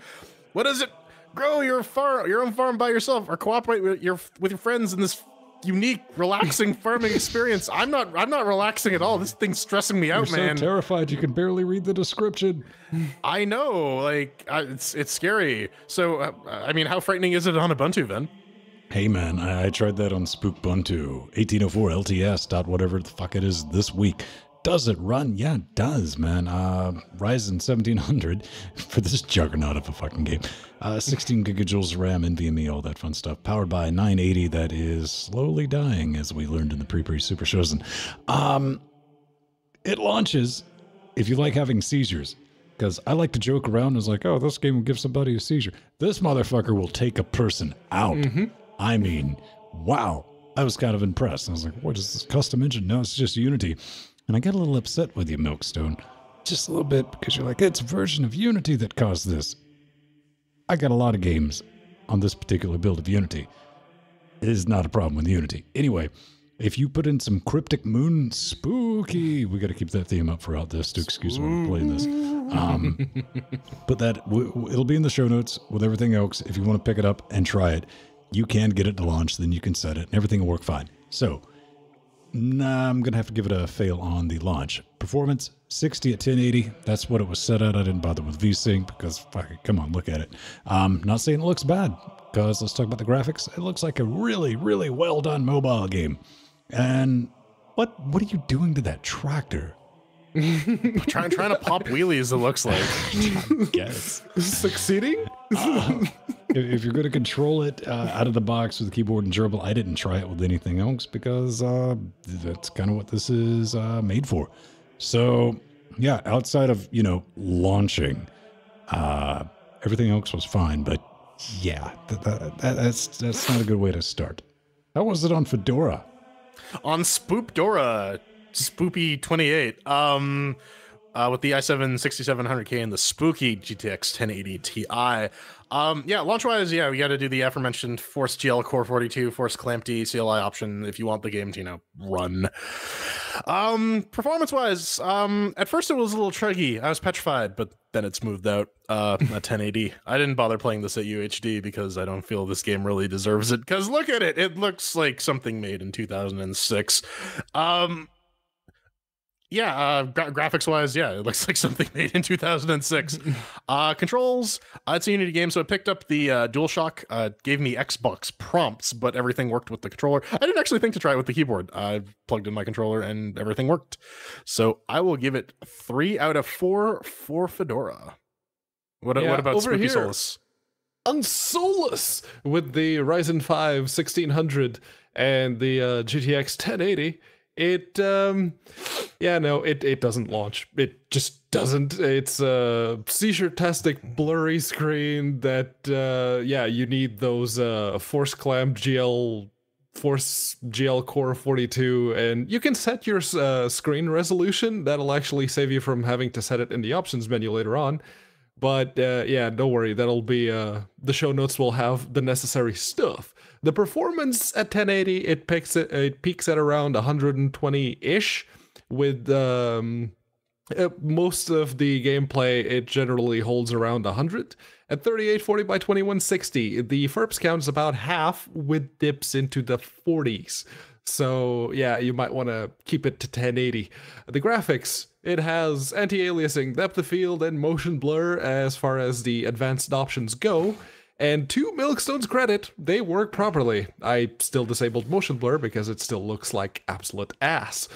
What is it? Grow your farm, your own farm by yourself, or cooperate with your with your friends in this unique, relaxing farming experience. I'm not I'm not relaxing at all. This thing's stressing me out, You're man. so terrified you can barely read the description. I know, like I, it's it's scary. So, uh, I mean, how frightening is it on Ubuntu, then? Hey man, I, I tried that on Spookbuntu, 1804 LTS dot whatever the fuck it is this week. Does it run? Yeah, it does, man. Uh, Ryzen 1700 for this juggernaut of a fucking game. Uh, 16 gigajoules RAM, NVMe, all that fun stuff. Powered by 980 that is slowly dying, as we learned in the pre-pre Super Chosen. Um, it launches if you like having seizures. Because I like to joke around as like, oh, this game will give somebody a seizure. This motherfucker will take a person out. I mean, wow. I was kind of impressed. I was like, what is this custom engine? No, it's just Unity. And I get a little upset with you, Milkstone. Just a little bit because you're like, it's a version of Unity that caused this. I got a lot of games on this particular build of Unity. It is not a problem with Unity. Anyway, if you put in some Cryptic Moon spooky, we got to keep that theme up for out this to excuse me I'm playing this. Um, but that it'll be in the show notes with everything else. If you want to pick it up and try it, you can get it to launch. Then you can set it, and everything will work fine. So, nah, I'm gonna have to give it a fail on the launch. Performance 60 at 1080. That's what it was set at. I didn't bother with VSync because fuck it, come on, look at it. Um, not saying it looks bad because let's talk about the graphics. It looks like a really, really well done mobile game. And what what are you doing to that tractor? trying trying to pop wheelies. It looks like. Guess. Succeeding? if, if you're going to control it uh, out of the box with keyboard and gerbil, I didn't try it with anything else because uh, that's kind of what this is uh, made for. So, yeah, outside of you know launching, uh, everything else was fine. But yeah, that, that, that, that's that's not a good way to start. How was it on Fedora? On Spoopdora, Spoopy 28. Um, uh, with the i7 6700K and the spooky GTX 1080 Ti. Um, yeah, launch wise, yeah, we got to do the aforementioned Force GL Core 42, Force Clamp D CLI option if you want the game to, you know, run. Um, performance wise, um, at first it was a little truggy. I was petrified, but then it smoothed out uh, at 1080. I didn't bother playing this at UHD because I don't feel this game really deserves it. Because look at it, it looks like something made in 2006. Um, yeah, uh, gra- graphics wise, yeah, it looks like something made in 2006. uh, controls, uh, it's a Unity game, so it picked up the uh, DualShock, uh, gave me Xbox prompts, but everything worked with the controller. I didn't actually think to try it with the keyboard. I plugged in my controller and everything worked. So I will give it three out of four for Fedora. What, Yeah, what about Spooky here- Solus? Unsoulless with the Ryzen 5 1600 and the uh, GTX 1080. It um yeah no it it doesn't launch. It just doesn't. It's a seizure tastic blurry screen that uh yeah you need those uh force clamp GL Force GL Core 42, and you can set your uh, screen resolution. That'll actually save you from having to set it in the options menu later on. But uh, yeah, don't worry. That'll be uh, the show notes will have the necessary stuff. The performance at 1080 it picks it, it peaks at around 120 ish, with um, uh, most of the gameplay it generally holds around 100 at 3840 by 2160 the FERPs count is about half with dips into the 40s so yeah you might want to keep it to 1080 the graphics it has anti-aliasing depth of field and motion blur as far as the advanced options go and to Milkstone's credit, they work properly. I still disabled motion blur because it still looks like absolute ass.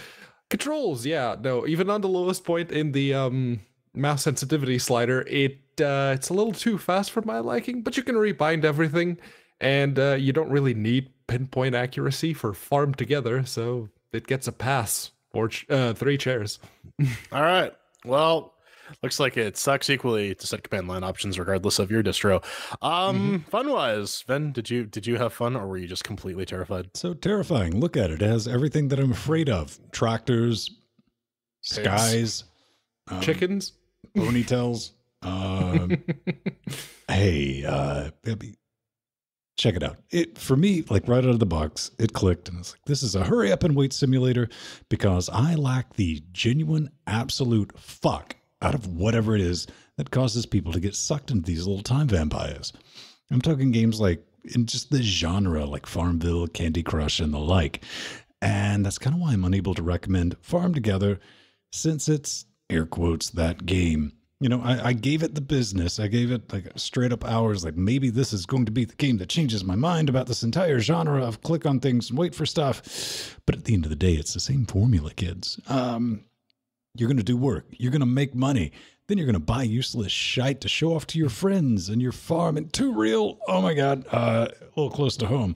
Controls, yeah, no, even on the lowest point in the um, mouse sensitivity slider, it uh, it's a little too fast for my liking. But you can rebind everything, and uh, you don't really need pinpoint accuracy for farm together, so it gets a pass or ch- uh, three chairs. All right. Well, looks like it sucks equally to set command line options regardless of your distro. Um, fun wise, Ben, did you did you have fun or were you just completely terrified? So terrifying. Look at it. It has everything that I'm afraid of: tractors, skies, um, Chickens. ponytails. Um, hey, uh, baby, check it out. It for me, like right out of the box, it clicked, and it's like this is a hurry up and wait simulator because I lack the genuine, absolute fuck out of whatever it is that causes people to get sucked into these little time vampires. I'm talking games like in just the genre, like Farmville, Candy Crush, and the like. And that's kind of why I'm unable to recommend Farm Together, since it's air quotes that game. You know, I, I gave it the business. I gave it like straight up hours. Like maybe this is going to be the game that changes my mind about this entire genre of click on things and wait for stuff. But at the end of the day, it's the same formula, kids. Um, you're going to do work. You're going to make money. Then you're going to buy useless shite to show off to your friends and your farm. And too real. Oh my God. Uh, a little close to home.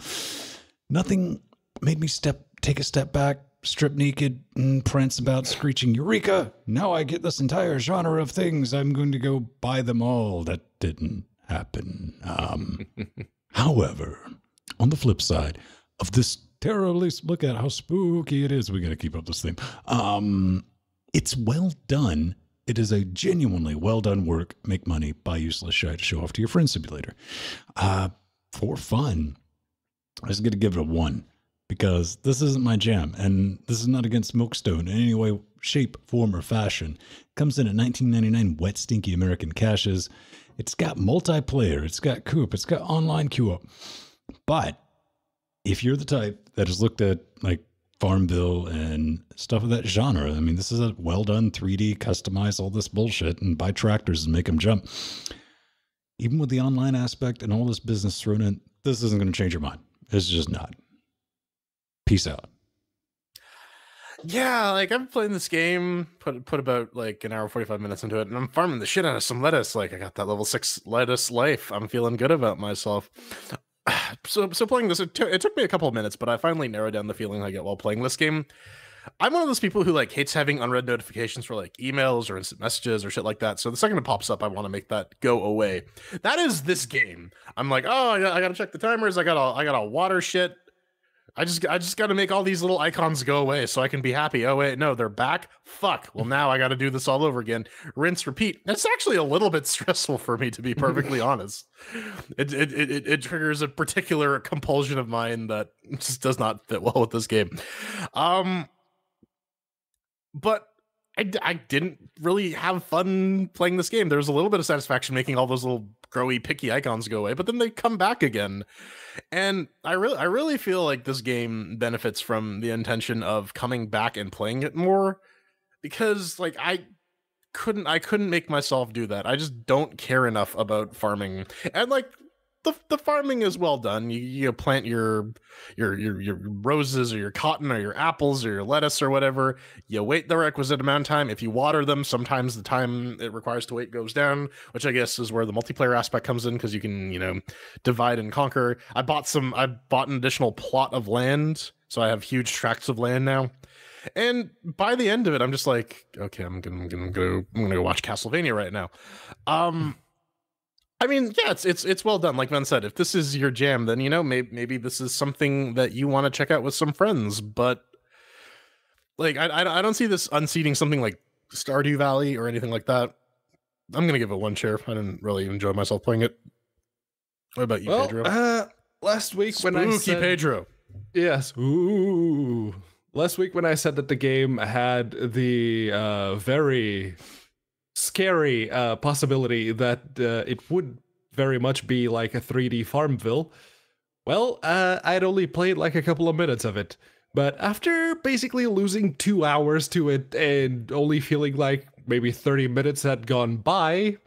Nothing made me step, take a step back, strip naked, and prance about screeching, Eureka! Now I get this entire genre of things. I'm going to go buy them all. That didn't happen. Um, however, on the flip side of this terribly, look at how spooky it is. We got to keep up this theme. Um, it's well done. It is a genuinely well done work. Make money, buy useless shit to show off to your friend simulator. Uh, for fun, I'm just going to give it a one because this isn't my jam, and this is not against Milkstone in any way, shape, form, or fashion. comes in at 19.99 wet, stinky American caches. It's got multiplayer, it's got coop, it's got online queue up. But if you're the type that has looked at like Farmville and stuff of that genre, I mean, this is a well done 3D, customize all this bullshit and buy tractors and make them jump. Even with the online aspect and all this business thrown in, this isn't going to change your mind. It's just not. Peace out. Yeah, like I'm playing this game, put put about like an hour forty five minutes into it, and I'm farming the shit out of some lettuce. Like I got that level six lettuce life. I'm feeling good about myself. So so playing this, it, took it took me a couple of minutes, but I finally narrowed down the feeling I get while playing this game. I'm one of those people who like hates having unread notifications for like emails or instant messages or shit like that. So the second it pops up, I want to make that go away. That is this game. I'm like, oh, I gotta check the timers. I gotta, I gotta water shit. I just I just got to make all these little icons go away so I can be happy. Oh wait, no, they're back. Fuck. Well, now I got to do this all over again. Rinse, repeat. That's actually a little bit stressful for me to be perfectly honest. It, it it it triggers a particular compulsion of mine that just does not fit well with this game. Um, but I, I didn't really have fun playing this game. There was a little bit of satisfaction making all those little growy picky icons go away, but then they come back again. And I really I really feel like this game benefits from the intention of coming back and playing it more because like I couldn't I couldn't make myself do that. I just don't care enough about farming. And like the the farming is well done. You, you plant your your your your roses or your cotton or your apples or your lettuce or whatever. You wait the requisite amount of time. If you water them, sometimes the time it requires to wait goes down, which I guess is where the multiplayer aspect comes in because you can you know divide and conquer. I bought some. I bought an additional plot of land, so I have huge tracts of land now. And by the end of it, I'm just like, okay, I'm gonna, I'm gonna go, I'm gonna go watch Castlevania right now. Um, I mean, yeah, it's it's it's well done. Like Ben said, if this is your jam, then you know maybe maybe this is something that you want to check out with some friends. But like, I, I I don't see this unseating something like Stardew Valley or anything like that. I'm gonna give it one share. I didn't really enjoy myself playing it. What about you, well, Pedro? Uh, last week Spooky when I said, Pedro. Yes. Ooh. Last week when I said that the game had the uh, very scary uh, possibility that uh, it would very much be like a 3D Farmville, well, uh, I'd only played like a couple of minutes of it. But after basically losing two hours to it and only feeling like maybe 30 minutes had gone by,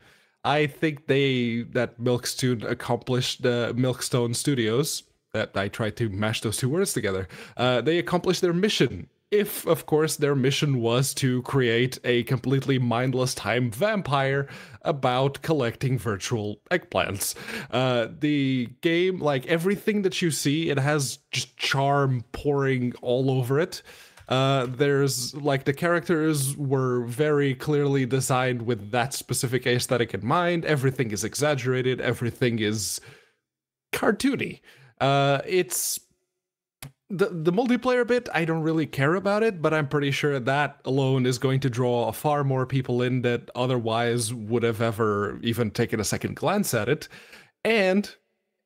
I think they that Milkstone accomplished uh, Milkstone Studios. That I tried to mash those two words together. Uh, they accomplished their mission. If, of course, their mission was to create a completely mindless time vampire about collecting virtual eggplants. Uh, the game, like everything that you see, it has just charm pouring all over it. Uh, there's like the characters were very clearly designed with that specific aesthetic in mind. Everything is exaggerated. Everything is cartoony. Uh, it's the the multiplayer bit. I don't really care about it, but I'm pretty sure that alone is going to draw far more people in that otherwise would have ever even taken a second glance at it. And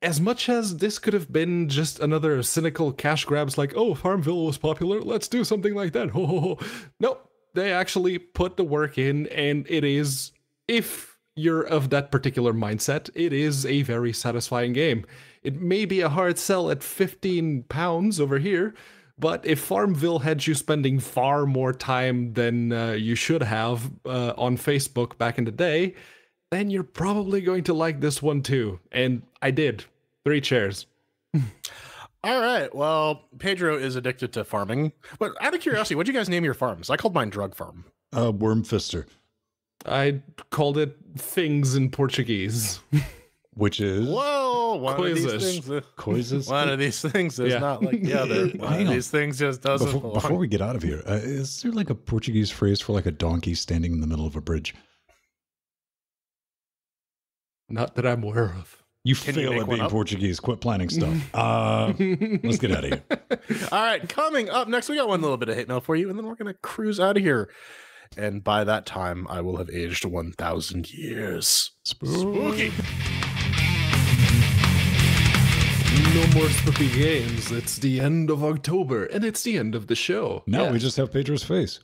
as much as this could have been just another cynical cash grabs, like oh Farmville was popular, let's do something like that. Ho ho ho. Nope, they actually put the work in, and it is if you're of that particular mindset, it is a very satisfying game. It may be a hard sell at 15 pounds over here, but if Farmville had you spending far more time than uh, you should have uh, on Facebook back in the day, then you're probably going to like this one too. And I did. Three chairs. All right. Well, Pedro is addicted to farming. But out of curiosity, what'd you guys name your farms? I called mine Drug Farm. Uh, Wormfister, I called it things in Portuguese. which is Whoa! One of these things. Coisas. One of these things is Yeah. not like the other. One Hang of on. these things just doesn't Before, belong. before we get out of here, uh, is there like a Portuguese phrase for like a donkey standing in the middle of a bridge? Not that I'm aware of. You Can you fail make at being? Portuguese. Quit planning stuff. Uh, let's get out of here. All right, coming up next, we got one little bit of hate mail for you, and then we're gonna cruise out of here. And by that time, I will have aged one thousand years. Spooky. No more spooky games. It's the end of October, and it's the end of the show. Now we just have Pedro's face.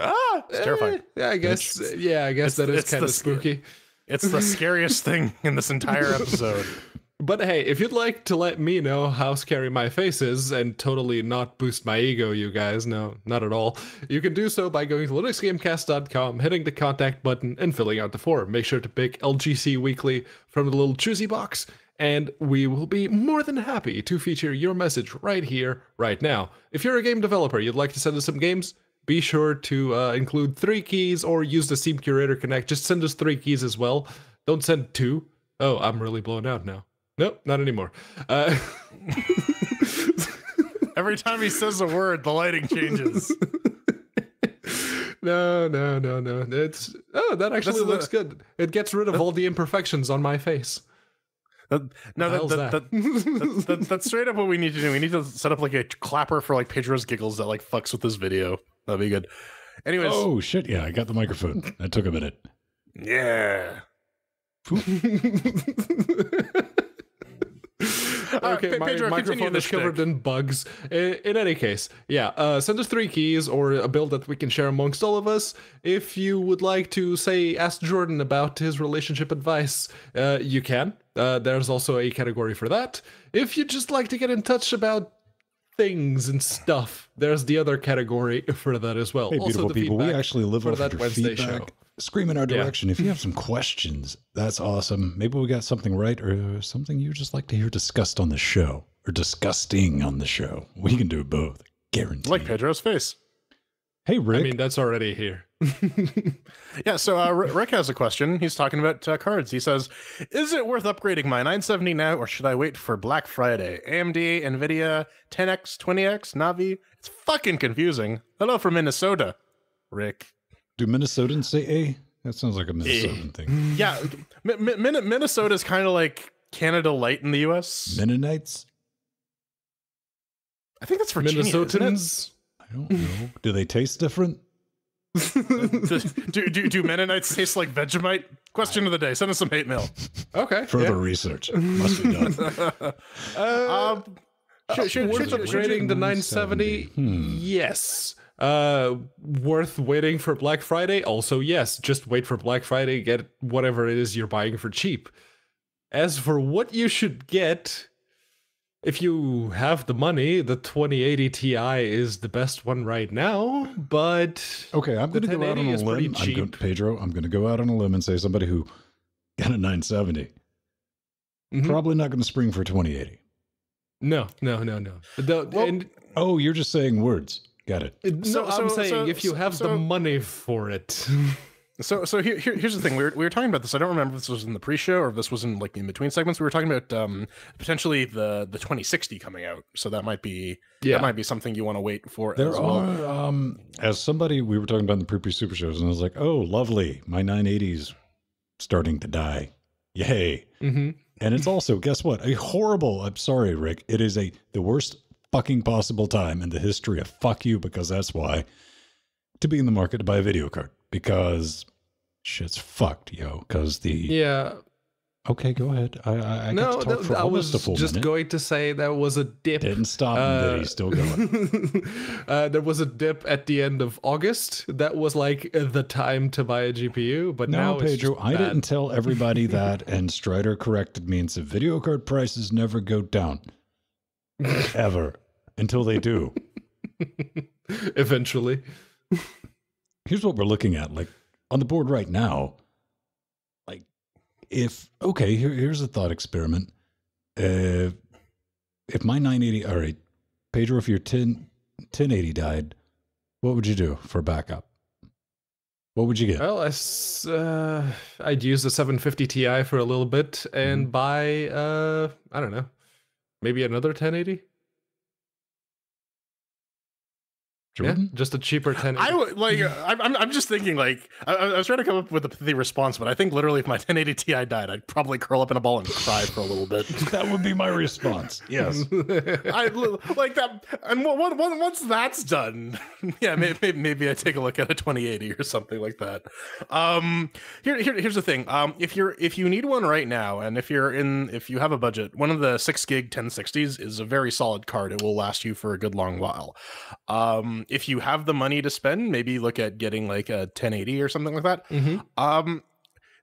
Ah, it's terrifying. Eh, yeah, I guess. Yeah, I guess that is kind the of sc- spooky. It's the scariest thing in this entire episode. But hey, if you'd like to let me know how scary my face is and totally not boost my ego, you guys, no, not at all, you can do so by going to linuxgamecast.com, hitting the contact button, and filling out the form. Make sure to pick LGC Weekly from the little choosy box, and we will be more than happy to feature your message right here, right now. If you're a game developer, you'd like to send us some games, be sure to uh, include three keys or use the Steam Curator Connect. Just send us three keys as well. Don't send two. Oh, I'm really blown out now. Nope, not anymore. Uh, Every time he says a word, the lighting changes. no, no, no, no. It's oh, that actually looks good. It gets rid of all the imperfections on my face. That, no, that, that, that, that, that's straight up what we need to do. We need to set up like a clapper for like Pedro's giggles that like fucks with this video. That'd be good. Anyways, Oh shit! Yeah, I got the microphone. That took a minute. yeah. okay, my Pedro, microphone is covered in bugs. In, in any case, yeah, uh, send us three keys or a build that we can share amongst all of us. If you would like to say, ask Jordan about his relationship advice, uh, you can. Uh, there's also a category for that. If you just like to get in touch about things and stuff, there's the other category for that as well. Hey, also, beautiful the people, we actually live for off that your Wednesday feedback. show. Scream in our Yeah. direction. If you have some questions, that's awesome. Maybe we got something right or something you just like to hear discussed on the show or disgusting on the show. We can do both. Guaranteed. Like Pedro's face. hey, Rick. I mean, that's already here. Yeah, so uh, Rick has a question. He's talking about uh, cards. He says, "Is it worth upgrading my 970 now, or should I wait for Black Friday? AMD, Nvidia, 10x, 20x, Navi. It's fucking confusing. Hello from Minnesota, Rick. do Minnesotans say A? That sounds like a Minnesotan thing. Yeah, Mi- Mi- Min- Minnesota's kind of like Canada light in the U.S. Mennonites? I think that's Virginia. Minnesotans. I don't know. do they taste different? do, do, do Mennonites taste like Vegemite? Question of the day. Send us some hate mail. Okay. Further yeah. research must be done. Uh, Um, should, should, worth should, should, upgrading the 970? Hmm. Yes. Uh, worth waiting for Black Friday? Also, yes. Just wait for Black Friday, get whatever it is you're buying for cheap. As for what you should get, if you have the money, the 2080 Ti is the best one right now, but Okay, I'm going to go out on a limb. I'm going. Pedro, I'm going to go out on a limb and say somebody who got a 970 Mhm. probably not going to spring for 2080. no, no, no, no. The, Well, and, Oh, you're just saying words. Got it. no, So- I'm so- saying so- if you have the money for it. So, so here, here, here's the thing. We were, we were talking about this. I don't remember if this was in the pre-show or if this was in like in between segments. We were talking about um, potentially the the 2060 coming out. So that might be Yeah. that might be something you want to wait for There as well. are, um, as somebody, we were talking about in the pre-pre super shows, and I was like, oh, lovely. My 980's starting to die. Yay. hmm And it's also, guess what? A horrible, I'm sorry, Rick. It is a the worst fucking possible time in the history of fuck you, because that's why, to be in the market to buy a video card. Because shit's fucked, yo. Because the Yeah. okay, go ahead. I I, I no, get to talk th- for I was a full just minute. going to say that was a dip. Didn't stop him, Uh, but he's still going. uh, there was a dip at the end of August. That was like the time to buy a GPU, but No, now it's Pedro, I didn't tell everybody that, and Strider corrected me and said video card prices never go down. Ever. Until they do. Eventually, Here's what we're looking at. Like on the board right now, like if okay, here, here's a thought experiment. Uh if my 980 all right, Pedro, if your 10 1080 died, what would you do for backup? What would you get? well, I uh, I'd use the 750 Ti for a little bit and buy uh, I don't know, maybe another 1080. Jordan? Yeah, just a cheaper 1080. I would like. I'm, I'm, I'm just thinking like I, I was trying to come up with a pithy response, but I think literally if my 1080 Ti died, I'd probably curl up in a ball and cry for a little bit. That would be my response. Yes. I li- like that, and once that's done, yeah, maybe, maybe I take a look at a 2080 or something like that. Um, here, here, here's the thing. Um, if you're if you need one right now, and if you're in if you have a budget, one of the six gig 1060s is a very solid card. It will last you for a good long while. Um, if you have the money to spend, maybe look at getting like a 1080 or something like that. Mhm. Um,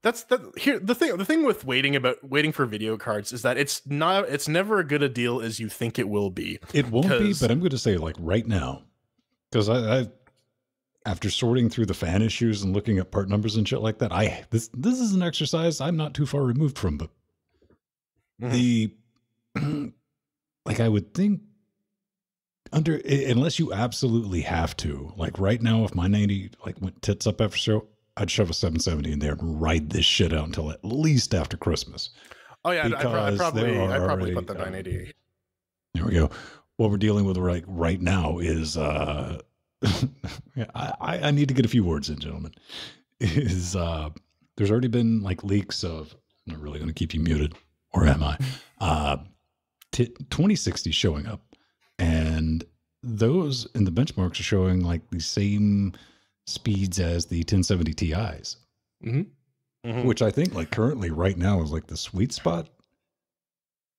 that's the here the thing the thing with waiting about waiting for video cards is that it's not it's never a good a deal as you think it will be. It won't be, but I'm going to say like right now, because I, I, after sorting through the fan issues and looking at part numbers and shit like that, I this this is an exercise I'm not too far removed from, but the like I would think under unless you absolutely have to, like right now, if my 90 like went tits up after show, I'd shove a 770 in there and ride this shit out until at least after Christmas. Oh yeah, I, I, Because probably I probably put the um, 980. There we go. what we're dealing with right right now is uh I, I need to get a few words in, gentlemen. Is uh there's already been like leaks of I'm not really gonna keep you muted, or am I? Uh t- 2060 showing up. And those in the benchmarks are showing like the same speeds as the 1070 Ti's. Mhm. which I think like currently right now is like the sweet spot.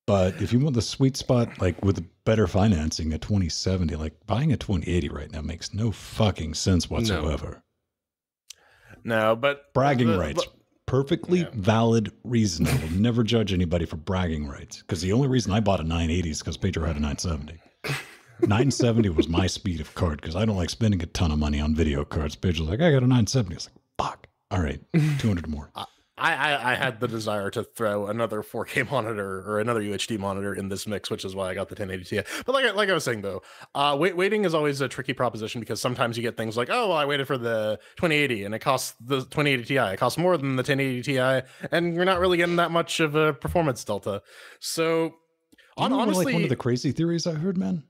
But if you want the sweet spot, like with better financing at 2070, like buying a 2080 right now makes no fucking sense whatsoever. No, but Bragging the- rights. but- Perfectly Yeah. valid reason. I will never judge anybody for bragging rights. Because the only reason I bought a 980 is because Pedro had a 970. 970 was my speed of card because I don't like spending a ton of money on video cards. Pedro's like, I got a 970. I was like, fuck. All right, 200 more. I, I I had the desire to throw another 4K monitor or another UHD monitor in this mix, which is why I got the 1080 Ti. But like I, like I was saying though, uh, wait, waiting is always a tricky proposition because sometimes you get things like, oh, well, I waited for the 2080 and it costs the 2080 Ti. It costs more than the 1080 Ti, and you're not really getting that much of a performance delta. So, You on, know, honestly, like one of the crazy theories I heard, man.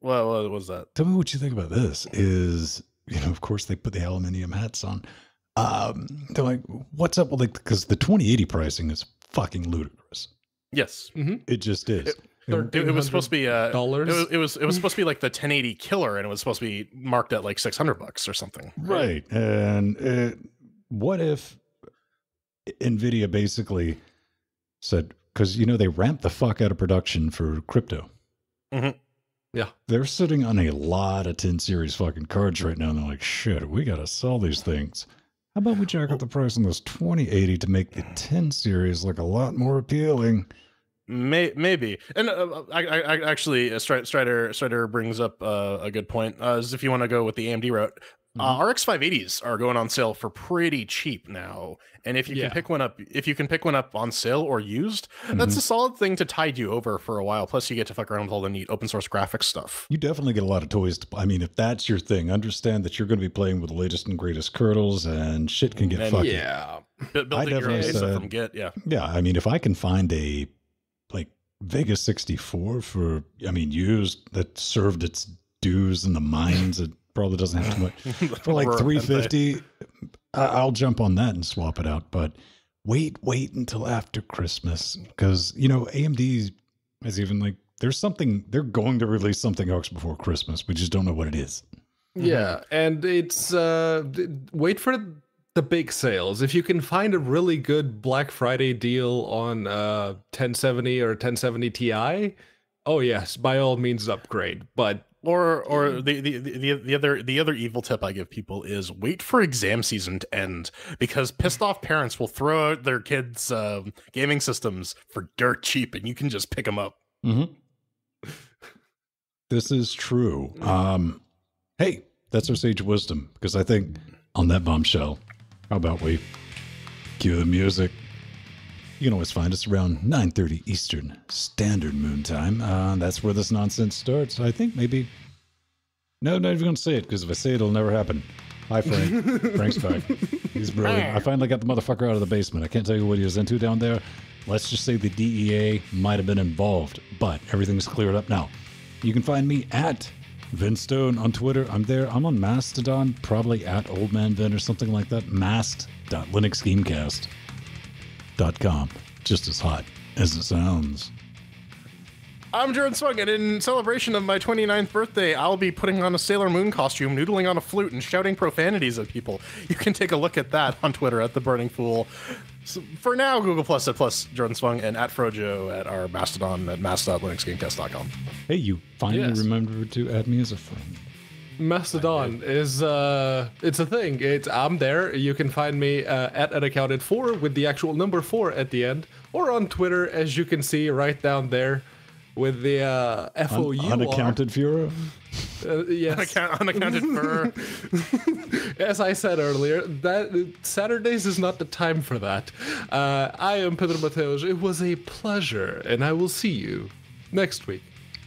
well, what was that? Tell me what you think about this. Is you know, of course, they put the aluminium hats on. Um, they're like, what's up with like because the 2080 pricing is fucking ludicrous. Yes, It just is. It- it, it was supposed to be uh, dollars. It was, it was it was supposed to be like the 1080 killer, and it was supposed to be marked at like 600 bucks or something. right. And uh, what if Nvidia basically said because you know they ramped the fuck out of production for crypto. Mhm. Yeah. They're sitting on a lot of 10 series fucking cards right now. And they're like, shit, we got to sell these things. How about we jack up the price on this 2080 to make the 10 series look a lot more appealing? May, maybe, and uh, I, I, I actually uh, Strider Strider brings up uh, a good point. Uh, is if you want to go with the AMD route, uh, RX 580s are going on sale for pretty cheap now, and if you Yeah. can pick one up, if you can pick one up on sale or used, that's a solid thing to tide you over for a while. Plus, you get to fuck around with all the neat open source graphics stuff. You definitely get a lot of toys. To, I mean, if that's your thing, understand that you're going to be playing with the latest and greatest kernels and shit can get And fucking. yeah. Bu- building your own definitely said- from Git, yeah. Yeah, I mean, if I can find a like Vegas 64 for, I mean, used that served its dues in the mines, it probably doesn't have too much. For like 350, I- I'll jump on that and swap it out. But wait, wait until after Christmas because, you know, AMD is even like, there's something, they're going to release something else before Christmas. We just don't know what it is. Yeah, and it's uh wait for the big sales. If you can find a really good Black Friday deal on uh 1070 or 1070 Ti, oh yes, by all means upgrade. But Or or the, the the the other the other evil tip I give people is wait for exam season to end because pissed off parents will throw out their kids' um, gaming systems for dirt cheap and you can just pick them up. Mm-hmm. This is true. Um, hey, that's our sage wisdom because I think on that bombshell, how about we cue the music? You can always find us around 9:30 Eastern Standard Moon Time. Uh, that's where this nonsense starts. I think maybe. No, not even gonna say it because if I say it, it'll never happen. Hi, Frank. Frank's back. He's brilliant. I finally got the motherfucker out of the basement. I can't tell you what he was into down there. Let's just say the DEA might have been involved, but everything's cleared up now. You can find me at Venn Stone on Twitter. I'm there. I'm on Mastodon, probably at Old Man Vin or something like that. Mast.linuxgamecast.com. Just as hot as it sounds. I'm Jordan Swung, and in celebration of my 29th birthday, I'll be putting on a Sailor Moon costume, noodling on a flute, and shouting profanities at people. You can take a look at that on Twitter at The Burning Fool. So for now, Google Plus at Plus Jordan Swung, and at Frojo at our Mastodon at mast.linuxgamecast.com. Hey, you finally Yes. remembered to add me as a friend. Mastodon is uh it's a thing. It's I'm there. You can find me uh, at unaccounted four with the actual number four at the end, or on Twitter as you can see right down there with the uh, Un- FOU. unaccounted Furo. Uh, yes. Unaccount- unaccounted for. As I said earlier, that Saturdays is not the time for that. Uh, I am Pedro Mateos. It was a pleasure, and I will see you next week.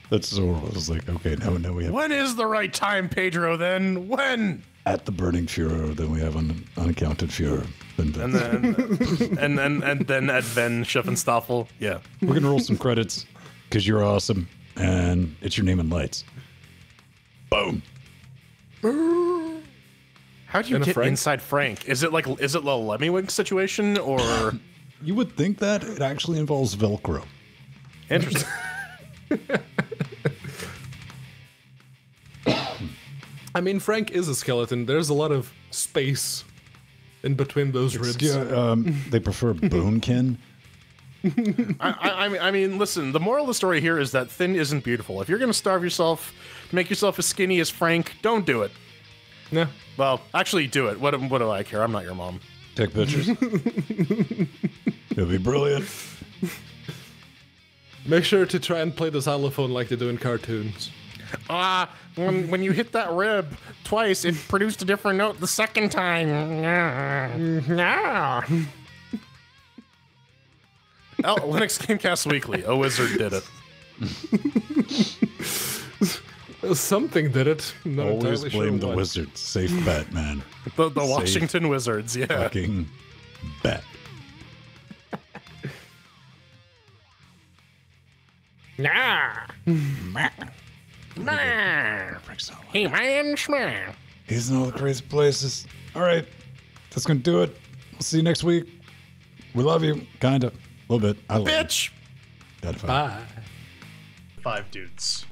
That's so. I was like, okay, now, now we have when is the right time, Pedro? Then when? at the burning Furo. Then we have un- unaccounted Furo. Then And then, and then, and then at Ben Schiffenstaffel. Yeah. we're gonna roll some credits because you're awesome. and it's your name in lights. Boom. How do you And get Frank? inside Frank? Is it like is it a Lemmiwink situation or You would think that it actually involves Velcro. interesting? I mean, Frank is a skeleton. There's a lot of space in between those ribs. Yeah, um, they prefer bonekin. I, I, I mean, I mean, listen. The moral of the story here is that thin isn't beautiful. If you're gonna starve yourself, make yourself as skinny as Frank, don't do it. Yeah. Well, actually, do it. What, what do I care? I'm not your mom. Take pictures. It'll be brilliant. Make sure to try and play the xylophone like they do in cartoons. Ah, when when you hit that rib twice, it produced a different note the second time. Yeah. oh, Linux Gamecast Weekly. A wizard did it. Uh, Something did it. I'm not Always blame sure the what. wizard. Safe bet, man. The, the Safe. Washington Wizards. Yeah. Fucking bet. Nah. Nah. Hey man, schmah. He's in all the crazy places. All right, that's gonna do it. We'll see you next week. We love you, kinda, a little bit. I love Bitch. you. Gotta. Bye. Five dudes.